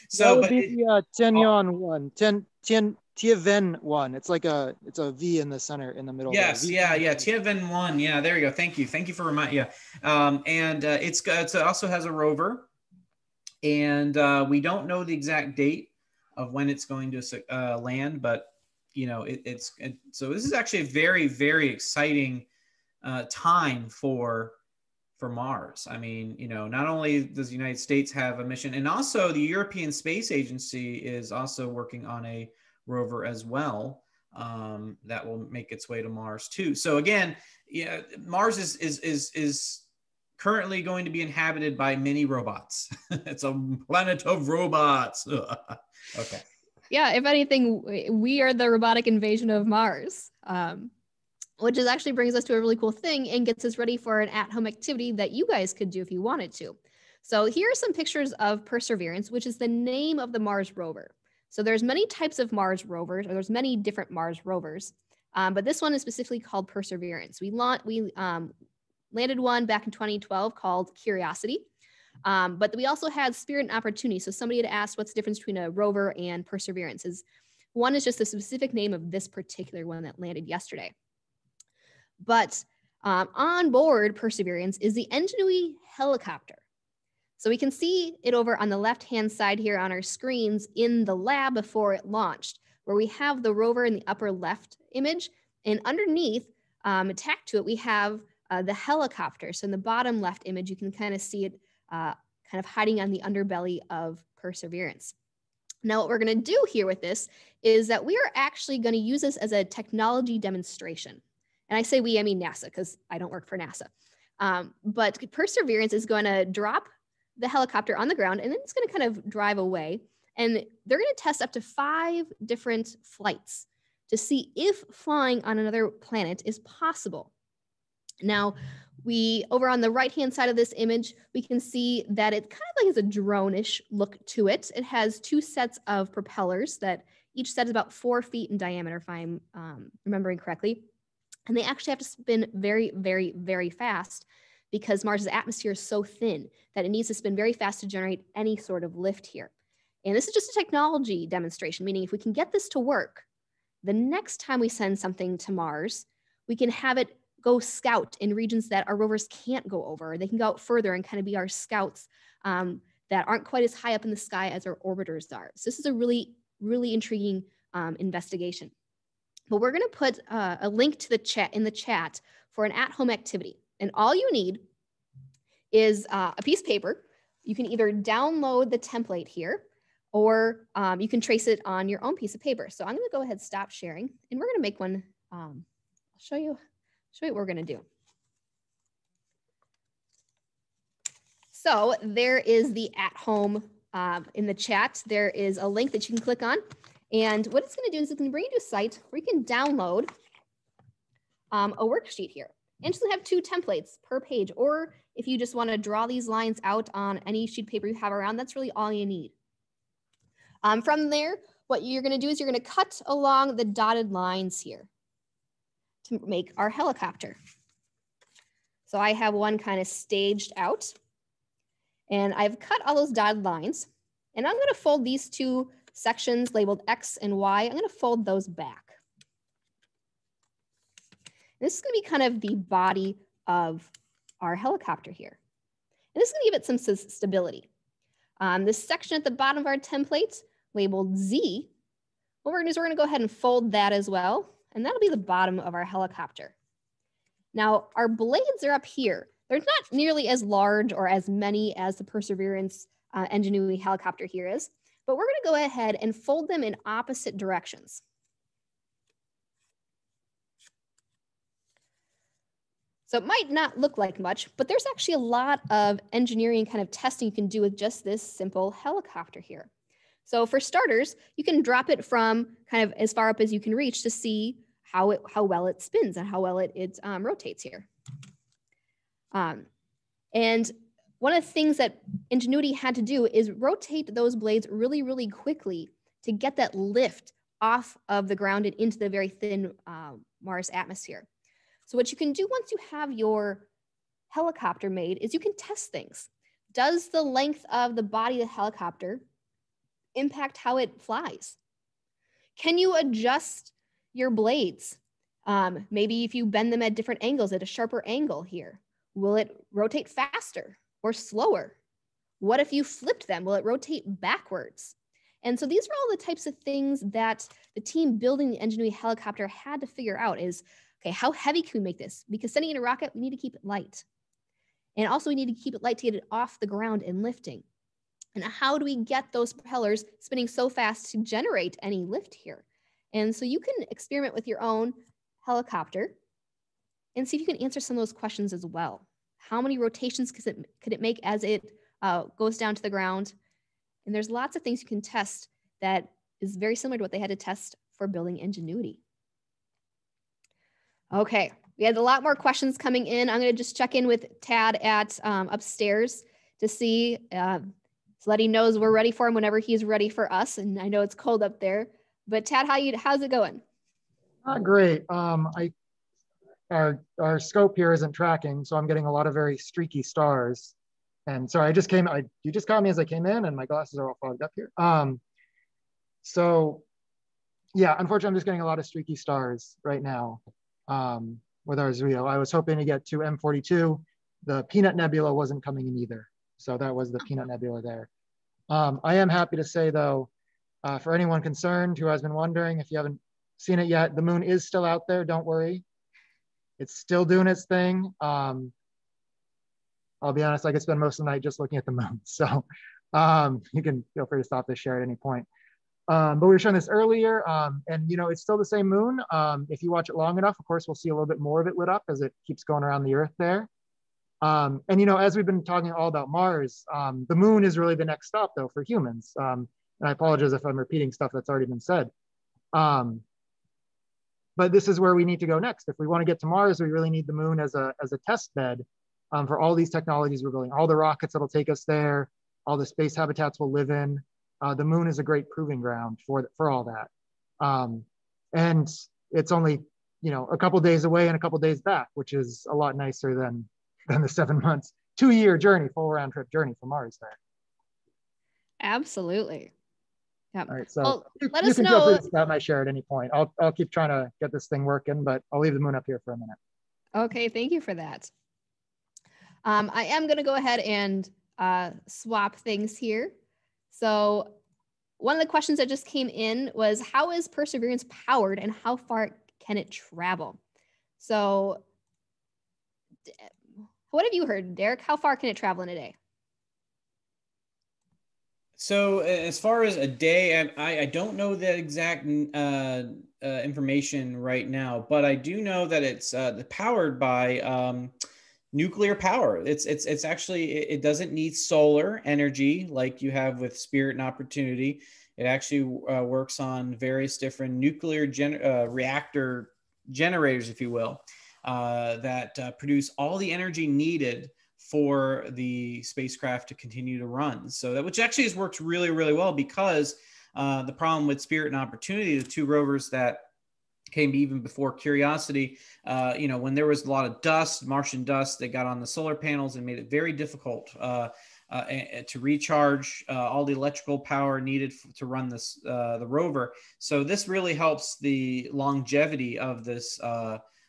so, that would be the uh, Tianyuan oh. one. Ten, Tien, Tiaven one. It's like a it's a V in the center in the middle. Yes, yeah, yeah. Tiaven one. Yeah, there you go. Thank you, thank you for reminding. Yeah, um, and uh, it's it also has a rover, and uh, we don't know the exact date of when it's going to uh, land, but you know it, it's it, so this is actually a very very exciting uh, time for for Mars. I mean, you know, not only does the United States have a mission, and also the European Space Agency is also working on a rover as well um, that will make its way to Mars too. So again, yeah, Mars is is is is currently going to be inhabited by many robots. [LAUGHS] it's a planet of robots. [LAUGHS] okay. Yeah, if anything, we are the robotic invasion of Mars. Um, which is actually brings us to a really cool thing and gets us ready for an at-home activity that you guys could do if you wanted to. So here are some pictures of Perseverance, which is the name of the Mars rover. So there's many types of Mars rovers, or there's many different Mars rovers, um, but this one is specifically called Perseverance. We, la- we um, landed one back in 2012 called Curiosity, um, but we also had Spirit and Opportunity. So somebody had asked what's the difference between a rover and Perseverance. Is one is just the specific name of this particular one that landed yesterday. But um, on board Perseverance is the Ingenuity helicopter. So we can see it over on the left-hand side here on our screens in the lab before it launched, where we have the rover in the upper left image. And underneath, um, attached to it, we have uh, the helicopter. So in the bottom left image, you can kind of see it uh, kind of hiding on the underbelly of Perseverance. Now, what we're going to do here with this is that we are actually going to use this as a technology demonstration. And I say we, I mean NASA, because I don't work for NASA. Um, but Perseverance is going to drop the helicopter on the ground and then it's going to kind of drive away. And they're going to test up to five different flights to see if flying on another planet is possible. Now, we over on the right hand side of this image, we can see that it kind of like has a drone-ish look to it. It has two sets of propellers that each set is about four feet in diameter, if I'm um, remembering correctly. And they actually have to spin very, very, very fast because Mars's atmosphere is so thin that it needs to spin very fast to generate any sort of lift here. And this is just a technology demonstration, meaning if we can get this to work, the next time we send something to Mars, we can have it go scout in regions that our rovers can't go over. They can go out further and kind of be our scouts um, that aren't quite as high up in the sky as our orbiters are. So this is a really, really intriguing um, investigation. But we're going to put uh, a link to the chat in the chat for an at-home activity. And all you need is uh, a piece of paper. You can either download the template here, or um, you can trace it on your own piece of paper. So I'm gonna go ahead, stop sharing, and we're gonna make one, um, I'll show you, show you what we're gonna do. So there is the at home um, in the chat. There is a link that you can click on. And what it's gonna do is it's gonna bring you to a site where you can download um, a worksheet here. And just have two templates per page. Or if you just wanna draw these lines out on any sheet paper you have around, that's really all you need. Um, from there, what you're gonna do is you're gonna cut along the dotted lines here to make our helicopter. So I have one kind of staged out. And I've cut all those dotted lines. And I'm gonna fold these two sections labeled X and Y. I'm gonna fold those back. This is gonna be kind of the body of our helicopter here. And this is gonna give it some stability. Um, this section at the bottom of our template labeled Z, what we're gonna do is we're gonna go ahead and fold that as well. And that'll be the bottom of our helicopter. Now our blades are up here. They're not nearly as large or as many as the Perseverance uh, Ingenuity helicopter here is, but we're gonna go ahead and fold them in opposite directions. So it might not look like much, but there's actually a lot of engineering kind of testing you can do with just this simple helicopter here. So for starters, you can drop it from kind of as far up as you can reach to see how it how well it spins and how well it, it um, rotates here. Um, and one of the things that Ingenuity had to do is rotate those blades really, really quickly to get that lift off of the ground and into the very thin uh, Mars atmosphere. So what you can do once you have your helicopter made is you can test things. Does the length of the body of the helicopter impact how it flies? Can you adjust your blades? Um, maybe if you bend them at different angles at a sharper angle here. Will it rotate faster or slower? What if you flipped them? Will it rotate backwards? And so these are all the types of things that the team building the Ingenuity helicopter had to figure out is, okay, how heavy can we make this? Because sending in a rocket, we need to keep it light. And also we need to keep it light to get it off the ground and lifting. And how do we get those propellers spinning so fast to generate any lift here? And so you can experiment with your own helicopter and see if you can answer some of those questions as well. How many rotations could it, could it make as it uh, goes down to the ground? And there's lots of things you can test that is very similar to what they had to test for building Ingenuity. Okay, we had a lot more questions coming in. I'm gonna just check in with Tad at um, upstairs to see, uh, so that he knows we're ready for him whenever he's ready for us. And I know it's cold up there, but Tad, how you, how's it going? Not great. Um, I our, our scope here isn't tracking, so I'm getting a lot of very streaky stars. And sorry, I just came, I, you just caught me as I came in and my glasses are all fogged up here. Um, so yeah, unfortunately, I'm just getting a lot of streaky stars right now um, with our ZRIO. I was hoping to get to M42. The Peanut Nebula wasn't coming in either. So that was the Peanut Nebula there. Um, I am happy to say though, uh, for anyone concerned who has been wondering, if you haven't seen it yet, the moon is still out there, don't worry. It's still doing its thing. Um, I'll be honest, I could spend most of the night just looking at the moon. [LAUGHS] So um, you can feel free to stop this share at any point. Um, but we were showing this earlier, um, and you know it's still the same moon. Um, if you watch it long enough, of course, we'll see a little bit more of it lit up as it keeps going around the Earth there. Um, and you know, as we've been talking all about Mars, um, the moon is really the next stop though for humans. Um, and I apologize if I'm repeating stuff that's already been said. Um, but this is where we need to go next. If we want to get to Mars, we really need the moon as a, as a test bed um, for all these technologies we're building, all the rockets that'll take us there, all the space habitats we'll live in. Uh, the moon is a great proving ground for, for all that. Um, and it's only, you know, a couple days away and a couple days back, which is a lot nicer than, than the seven months, two year journey, full round trip journey from Mars there. Absolutely. Yeah. All right. So well, you, let you us can know. feel free to stop my share at any point. I'll, I'll keep trying to get this thing working, but I'll leave the moon up here for a minute. Okay. Thank you for that. Um, I am going to go ahead and uh, swap things here. So one of the questions that just came in was how is Perseverance powered and how far can it travel? So what have you heard, Derek? How far can it travel in a day? So as far as a day, I, I don't know the exact uh, uh, information right now, but I do know that it's uh, powered by um, nuclear power. It's it's it's actually it doesn't need solar energy like you have with Spirit and Opportunity. It actually uh, works on various different nuclear gen- uh, reactor generators, if you will, uh, that uh, produce all the energy needed for the spacecraft to continue to run. So that which actually has worked really really well because uh, the problem with Spirit and Opportunity, the two rovers that came even before Curiosity. Uh, you know, when there was a lot of dust, Martian dust, they got on the solar panels and made it very difficult uh, uh, to recharge uh, all the electrical power needed to run this the rover. So this really helps the longevity of this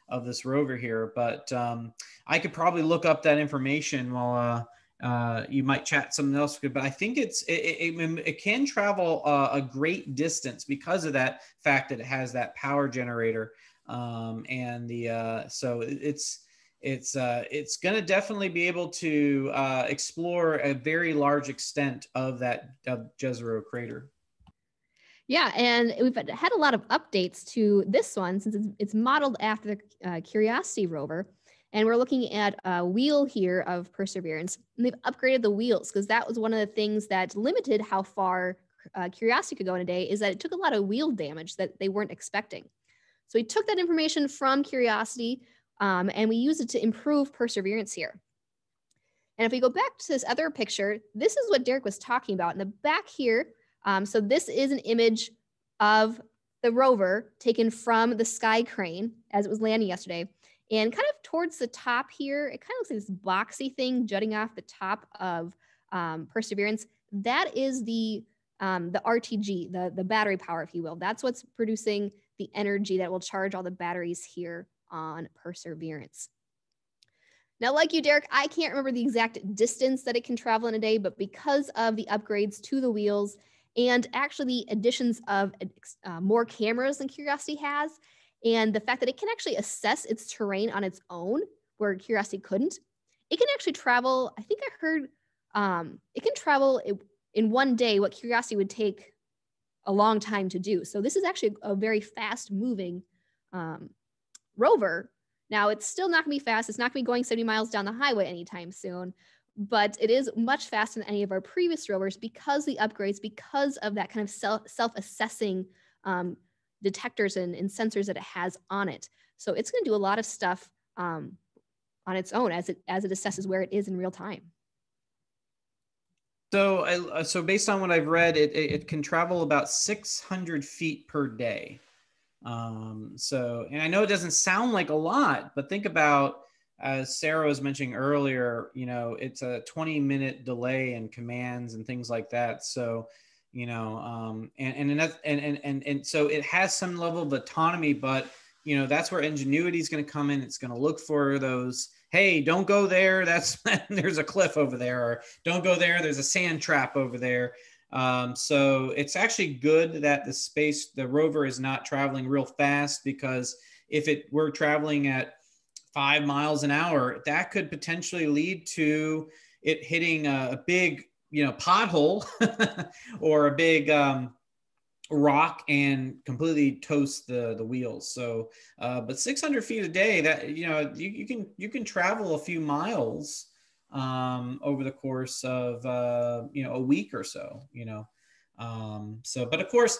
of this rover here. But um, I could probably look up that information while uh, you might chat something else but I think it's it, it, it can travel uh, a great distance because of that fact that it has that power generator, um, and the uh, so it's it's uh, it's going to definitely be able to uh, explore a very large extent of that of Jezero crater. Yeah, and we've had a lot of updates to this one since it's, it's modeled after the uh, Curiosity rover. And we're looking at a wheel here of Perseverance. And they've upgraded the wheels because that was one of the things that limited how far uh, Curiosity could go in a day is that it took a lot of wheel damage that they weren't expecting. So we took that information from Curiosity um, and we used it to improve Perseverance here. And if we go back to this other picture, this is what Derek was talking about in the back here. Um, so this is an image of the rover taken from the sky crane as it was landing yesterday. And kind of towards the top here, it kind of looks like this boxy thing jutting off the top of um, Perseverance. That is the um, the RTG, the, the battery power, if you will. That's what's producing the energy that will charge all the batteries here on Perseverance. Now, like you, Derek, I can't remember the exact distance that it can travel in a day, but because of the upgrades to the wheels and actually the additions of uh, more cameras than Curiosity has, and the fact that it can actually assess its terrain on its own, where Curiosity couldn't. It can actually travel, I think I heard um, it can travel in one day what Curiosity would take a long time to do. So this is actually a very fast moving um, rover. Now it's still not gonna be fast. It's not gonna be going 70 miles down the highway anytime soon, but it is much faster than any of our previous rovers because the upgrades, because of that kind of self self-assessing um, detectors and, and sensors that it has on it. So it's going to do a lot of stuff um, on its own as it as it assesses where it is in real time. So, uh, so based on what I've read, it, it can travel about 600 feet per day. Um, so, and I know it doesn't sound like a lot, but think about as Sarah was mentioning earlier, you know, it's a 20 minute delay in commands and things like that. So, you know um, and and, and and and and so it has some level of autonomy but you know that's where ingenuity is going to come in. It's going to look for those hey don't go there. That's [LAUGHS] there's a cliff over there or don't go there. There's a sand trap over there. Um, so it's actually good that the space the rover is not traveling real fast because if it were traveling at five miles an hour that could potentially lead to it hitting a, a big you know pothole [LAUGHS] or a big um, rock and completely toast the the wheels. So uh, but 600 feet a day that you know you, you can you can travel a few miles um, over the course of uh, you know a week or so you know um, so, but of course,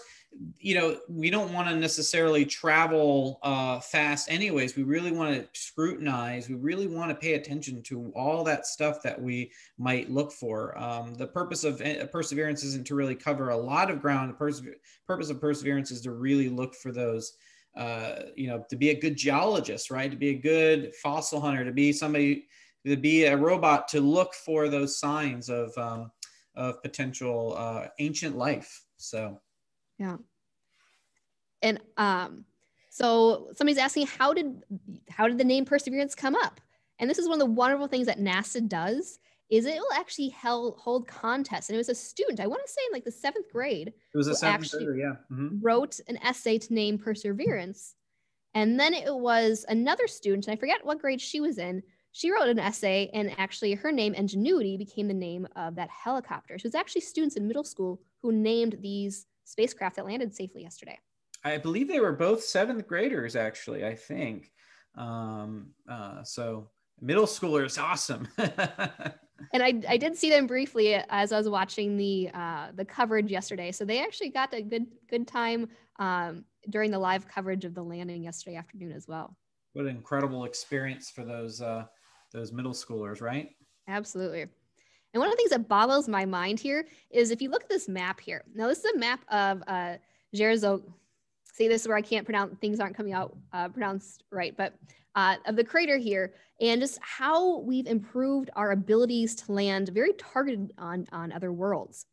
you know, we don't want to necessarily travel uh, fast anyways. We really want to scrutinize. We really want to pay attention to all that stuff that we might look for. Um, the purpose of uh, perseverance isn't to really cover a lot of ground. The purpose of perseverance is to really look for those. Uh, you know, to be a good geologist, right? To be a good fossil hunter, to be somebody, to be a robot, to look for those signs of um, of potential uh, ancient life. So, yeah. And um, so somebody's asking, how did how did the name Perseverance come up? And this is one of the wonderful things that NASA does is it will actually held, hold contests. And it was a student, I want to say in like the seventh grade. It was a seventh grader, yeah. Mm-hmm. Wrote an essay to name Perseverance. And then it was another student, and I forget what grade she was in. She wrote an essay, and actually her name, Ingenuity, became the name of that helicopter. So it was actually students in middle school who named these spacecraft that landed safely yesterday. I believe they were both seventh graders, actually, I think. Um, uh, so middle schoolers, awesome. [LAUGHS] and I, I did see them briefly as I was watching the uh, the coverage yesterday. So they actually got a good good time um, during the live coverage of the landing yesterday afternoon as well. What an incredible experience for those uh, those middle schoolers, right? Absolutely. And one of the things that boggles my mind here is if you look at this map here. Now this is a map of uh, Jerzo. See, this is where I can't pronounce things aren't coming out uh, pronounced right, but uh, of the crater here, and just how we've improved our abilities to land very targeted on on other worlds.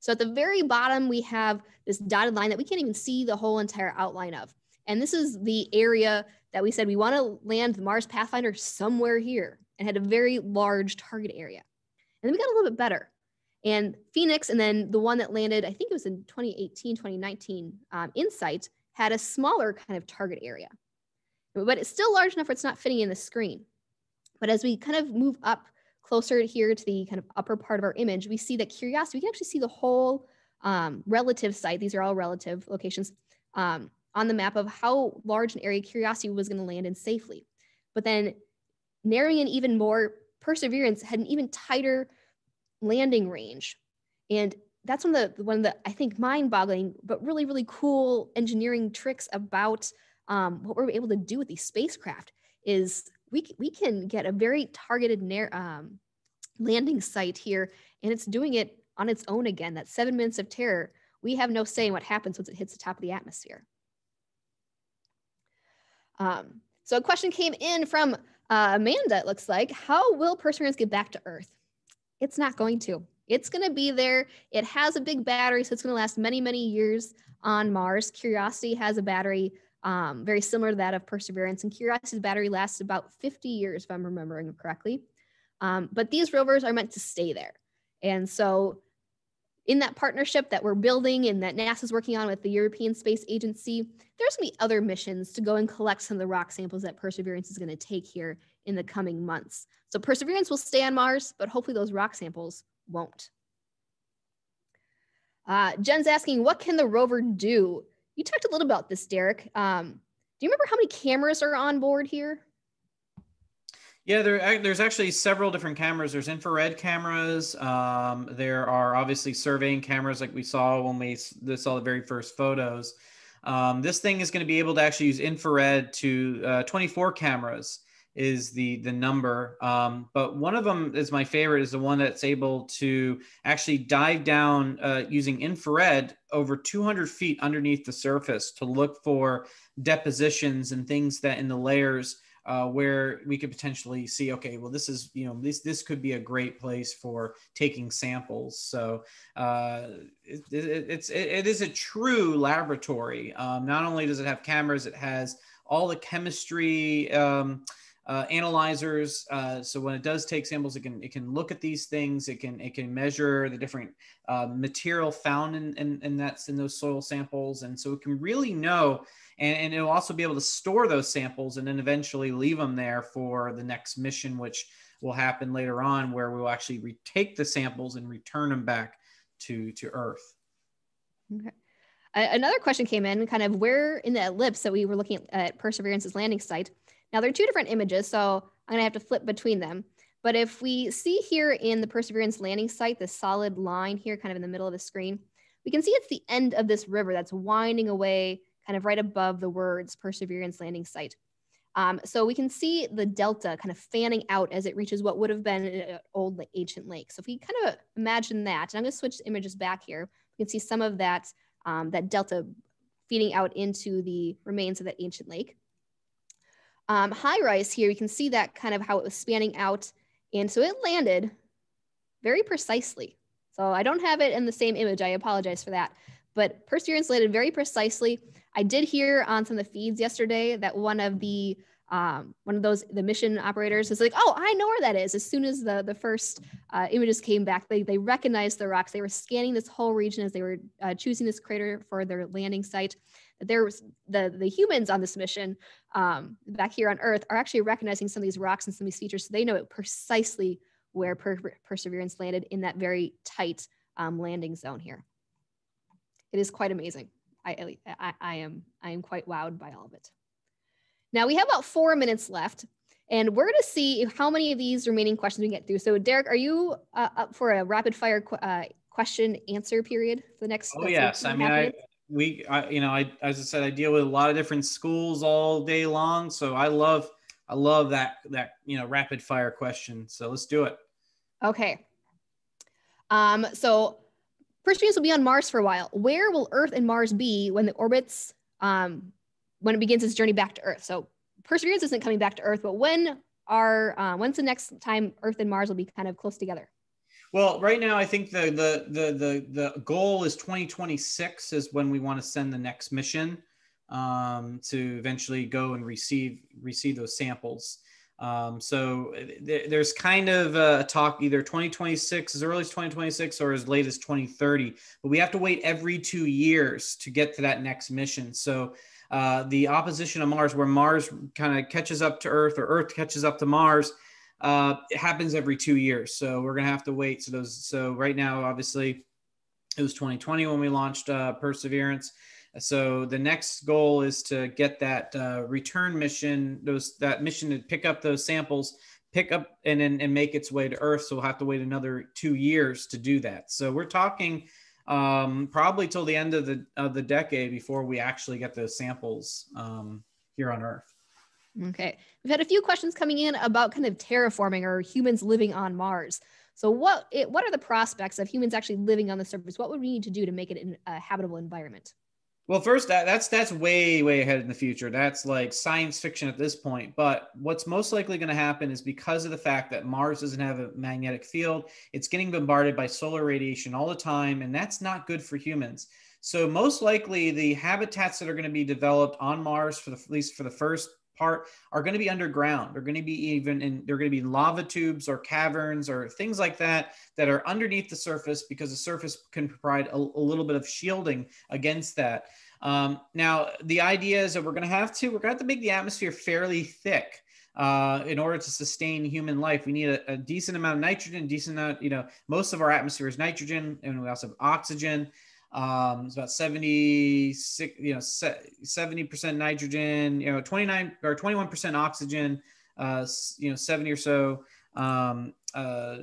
So at the very bottom, we have this dotted line that we can't even see the whole entire outline of. And this is the area that we said we want to land the Mars Pathfinder somewhere here and had a very large target area. And then we got a little bit better. And Phoenix, and then the one that landed, I think it was in 2018, 2019, um, InSight, had a smaller kind of target area. But it's still large enough where it's not fitting in the screen. But as we kind of move up closer here to the kind of upper part of our image, we see that Curiosity, we can actually see the whole um, relative site. These are all relative locations um, on the map of how large an area Curiosity was going to land in safely. But then narrowing in even more, Perseverance had an even tighter landing range. And that's one of the one of the I think mind-boggling, but really really cool engineering tricks about um, what we're able to do with these spacecraft. Is we we can get a very targeted um, landing site here, and it's doing it on its own again. That seven minutes of terror. We have no say in what happens once it hits the top of the atmosphere. Um, so a question came in from uh, Amanda, it looks like. How will Perseverance get back to Earth? It's not going to. It's going to be there. It has a big battery, so it's going to last many, many years on Mars. Curiosity has a battery um, very similar to that of Perseverance, and Curiosity's battery lasts about 50 years, if I'm remembering correctly. Um, but these rovers are meant to stay there. And so in that partnership that we're building and that NASA's working on with the European Space Agency, there's gonna be other missions to go and collect some of the rock samples that Perseverance is gonna take here in the coming months. So Perseverance will stay on Mars, but hopefully those rock samples won't. Uh, Jen's asking, what can the rover do? You talked a little about this, Derek. Um, do you remember how many cameras are on board here? Yeah, there, there's actually several different cameras. There's infrared cameras. Um, there are obviously surveying cameras like we saw when we saw the very first photos. Um, this thing is going to be able to actually use infrared to uh, 24 cameras is the the number. Um, but one of them is my favorite is the one that's able to actually dive down uh, using infrared over 200 feet underneath the surface to look for depositions and things that in the layers uh, where we could potentially see, okay, well, this is, you know, this this could be a great place for taking samples. So uh, it, it, it's it, it is a true laboratory. Um, not only does it have cameras, it has all the chemistry. Um, uh, analyzers. Uh, so when it does take samples, it can it can look at these things. It can it can measure the different uh, material found in, in, in that's in those soil samples, and so it can really know and, and it'll also be able to store those samples and then eventually leave them there for the next mission, which will happen later on, where we'll actually retake the samples and return them back to to Earth. Okay. Another question came in, kind of where in the ellipse that we were looking at Perseverance's landing site. Now there are two different images, so I'm gonna have to flip between them. But if we see here in the Perseverance landing site, the solid line here, kind of in the middle of the screen, we can see it's the end of this river that's winding away kind of right above the words Perseverance landing site. Um, so we can see the delta kind of fanning out as it reaches what would have been an old ancient lake. So if we kind of imagine that, and I'm going to switch images back here, we can see some of that, um, that delta feeding out into the remains of that ancient lake. Um, rise here, you can see that kind of how it was spanning out. And so it landed very precisely. So I don't have it in the same image. I apologize for that. But Perseverance landed very precisely. I did hear on some of the feeds yesterday that one of the um, one of those the mission operators is like, oh, I know where that is. As soon as the the first uh, images came back, they they recognized the rocks. They were scanning this whole region as they were uh, choosing this crater for their landing site. There was the the humans on this mission um, back here on Earth are actually recognizing some of these rocks and some of these features, so they know it precisely where per Perseverance landed in that very tight um, landing zone here. It is quite amazing. I, I, I am I am quite wowed by all of it. Now we have about four minutes left, and we're going to see how many of these remaining questions we get through. So, Derek, are you uh, up for a rapid fire qu uh, question answer period for the next? Oh yes, I mean, I we, I, you know, I as I said, I deal with a lot of different schools all day long, so I love, I love that that you know rapid fire question. So let's do it. Okay. Um. So. Perseverance will be on Mars for a while. Where will Earth and Mars be when the orbits um, when it begins its journey back to Earth. So Perseverance isn't coming back to Earth, but when are uh, when's the next time Earth and Mars will be kind of close together? Well, right now I think the the the the the goal is 2026 is when we want to send the next mission um, to eventually go and receive receive those samples. Um, so th- there's kind of a talk either 2026 as early as 2026 or as late as 2030, but we have to wait every two years to get to that next mission. So uh, the opposition of Mars, where Mars kind of catches up to Earth or Earth catches up to Mars, uh, it happens every two years. So we're gonna have to wait. So those. So right now, obviously, it was 2020 when we launched uh, Perseverance. So the next goal is to get that uh, return mission, those that mission to pick up those samples, pick up and and, and make its way to Earth. So we'll have to wait another two years to do that. So we're talking um, probably till the end of the of the decade before we actually get those samples um, here on Earth. Okay, we've had a few questions coming in about kind of terraforming or humans living on Mars. So, what it, what are the prospects of humans actually living on the surface? What would we need to do to make it a habitable environment? Well, first, that, that's that's way way ahead in the future. That's like science fiction at this point. But what's most likely going to happen is because of the fact that Mars doesn't have a magnetic field, it's getting bombarded by solar radiation all the time, and that's not good for humans. So most likely, the habitats that are going to be developed on Mars for the at least for the first part are going to be underground. They're going to be even in they're going to be lava tubes or caverns or things like that that are underneath the surface because the surface can provide a, a little bit of shielding against that. Um, now, the idea is that we're going to have to we're going to have to make the atmosphere fairly thick. Uh, in order to sustain human life, we need a, a, decent amount of nitrogen, decent amount, you know, most of our atmosphere is nitrogen, and we also have oxygen. Um, it's about 76, you know, 70% nitrogen, you know, 29 or 21% oxygen, uh, you know, 70 or so um, uh,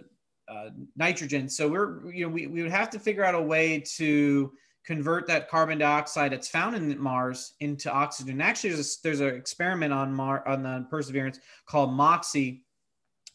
uh, nitrogen. So we're, you know, we, we would have to figure out a way to convert that carbon dioxide that's found in Mars into oxygen. Actually, there's, a, there's an experiment on Mars on the Perseverance called MOXIE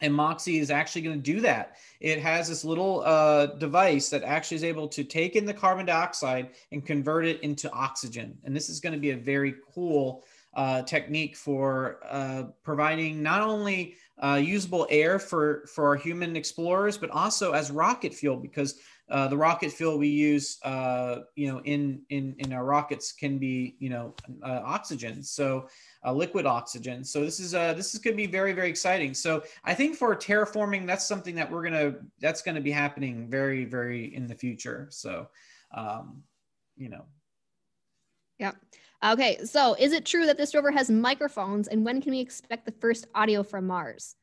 and Moxie is actually going to do that. It has this little uh, device that actually is able to take in the carbon dioxide and convert it into oxygen. And this is going to be a very cool uh, technique for uh, providing not only uh, usable air for, for our human explorers, but also as rocket fuel because uh, the rocket fuel we use, uh, you know, in, in, in our rockets can be, you know, oxygen. So uh, liquid oxygen. So this is uh, this is going to be very very exciting. So I think for terraforming, that's something that we're gonna that's going to be happening very very in the future. So, um, you know. Yeah. Okay. So is it true that this rover has microphones, and when can we expect the first audio from Mars?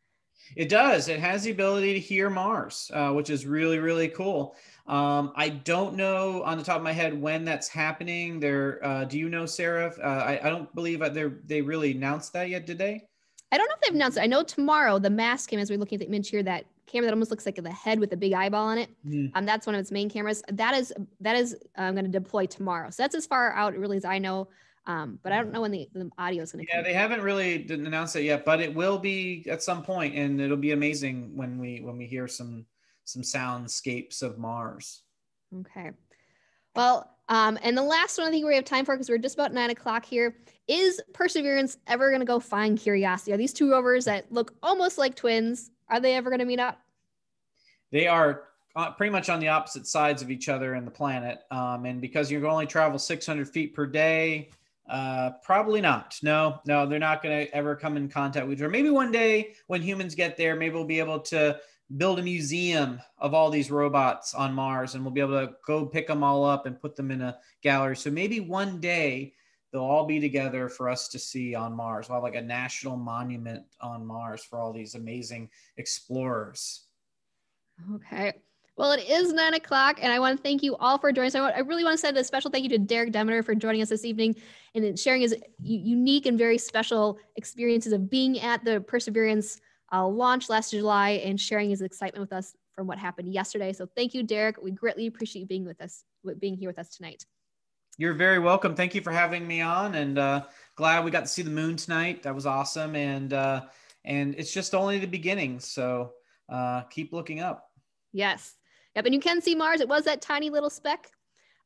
It does. It has the ability to hear Mars, uh, which is really really cool. Um, I don't know on the top of my head when that's happening. There, uh, do you know, Sarah? Uh, I, I don't believe they they really announced that yet, did they? I don't know if they've announced it. I know tomorrow the Mastcam, as we're looking at the image here, that camera that almost looks like the head with a big eyeball on it. Mm. Um, that's one of its main cameras. That is that is I'm going to deploy tomorrow. So that's as far out really as I know. Um, but I don't know when the, the audio is going to. Yeah, they haven't really announced it yet, but it will be at some point, and it'll be amazing when we when we hear some some soundscapes of Mars. Okay. Well, um, and the last one I think we have time for because we're just about nine o'clock here. Is Perseverance ever going to go find Curiosity? Are these two rovers that look almost like twins? Are they ever going to meet up? They are uh, pretty much on the opposite sides of each other in the planet. Um, and because you only travel 600 feet per day, Uh, probably not. No, no, they're not going to ever come in contact with. Or maybe one day when humans get there, maybe we'll be able to build a museum of all these robots on Mars, and we'll be able to go pick them all up and put them in a gallery. So maybe one day they'll all be together for us to see on Mars. We'll have like a national monument on Mars for all these amazing explorers. Okay. Well, it is nine o'clock, and I want to thank you all for joining us. I, really want to send a special thank you to Derek Demeter for joining us this evening and sharing his unique and very special experiences of being at the Perseverance uh, launch last July and sharing his excitement with us from what happened yesterday. So thank you, Derek. We greatly appreciate you being with us, being here with us tonight. You're very welcome. Thank you for having me on, and uh, glad we got to see the moon tonight. That was awesome, and uh, and it's just only the beginning. So uh, keep looking up. Yes. Yep. And you can see Mars. It was that tiny little speck,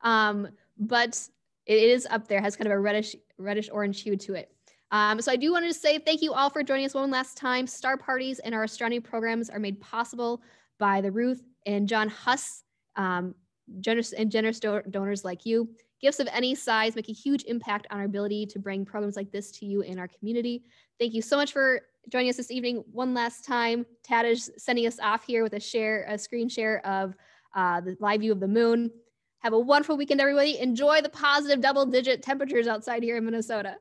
um, but it is up there. Has kind of a reddish reddish orange hue to it. Um, so I do want to say thank you all for joining us one last time. Star parties and our astronomy programs are made possible by the Ruth and John Huss um, generous and generous do- donors like you. Gifts of any size make a huge impact on our ability to bring programs like this to you in our community. Thank you so much for joining us this evening. One last time, Tad is sending us off here with a share, a screen share of uh, the live view of the moon. Have a wonderful weekend, everybody. Enjoy the positive double digit temperatures outside here in Minnesota.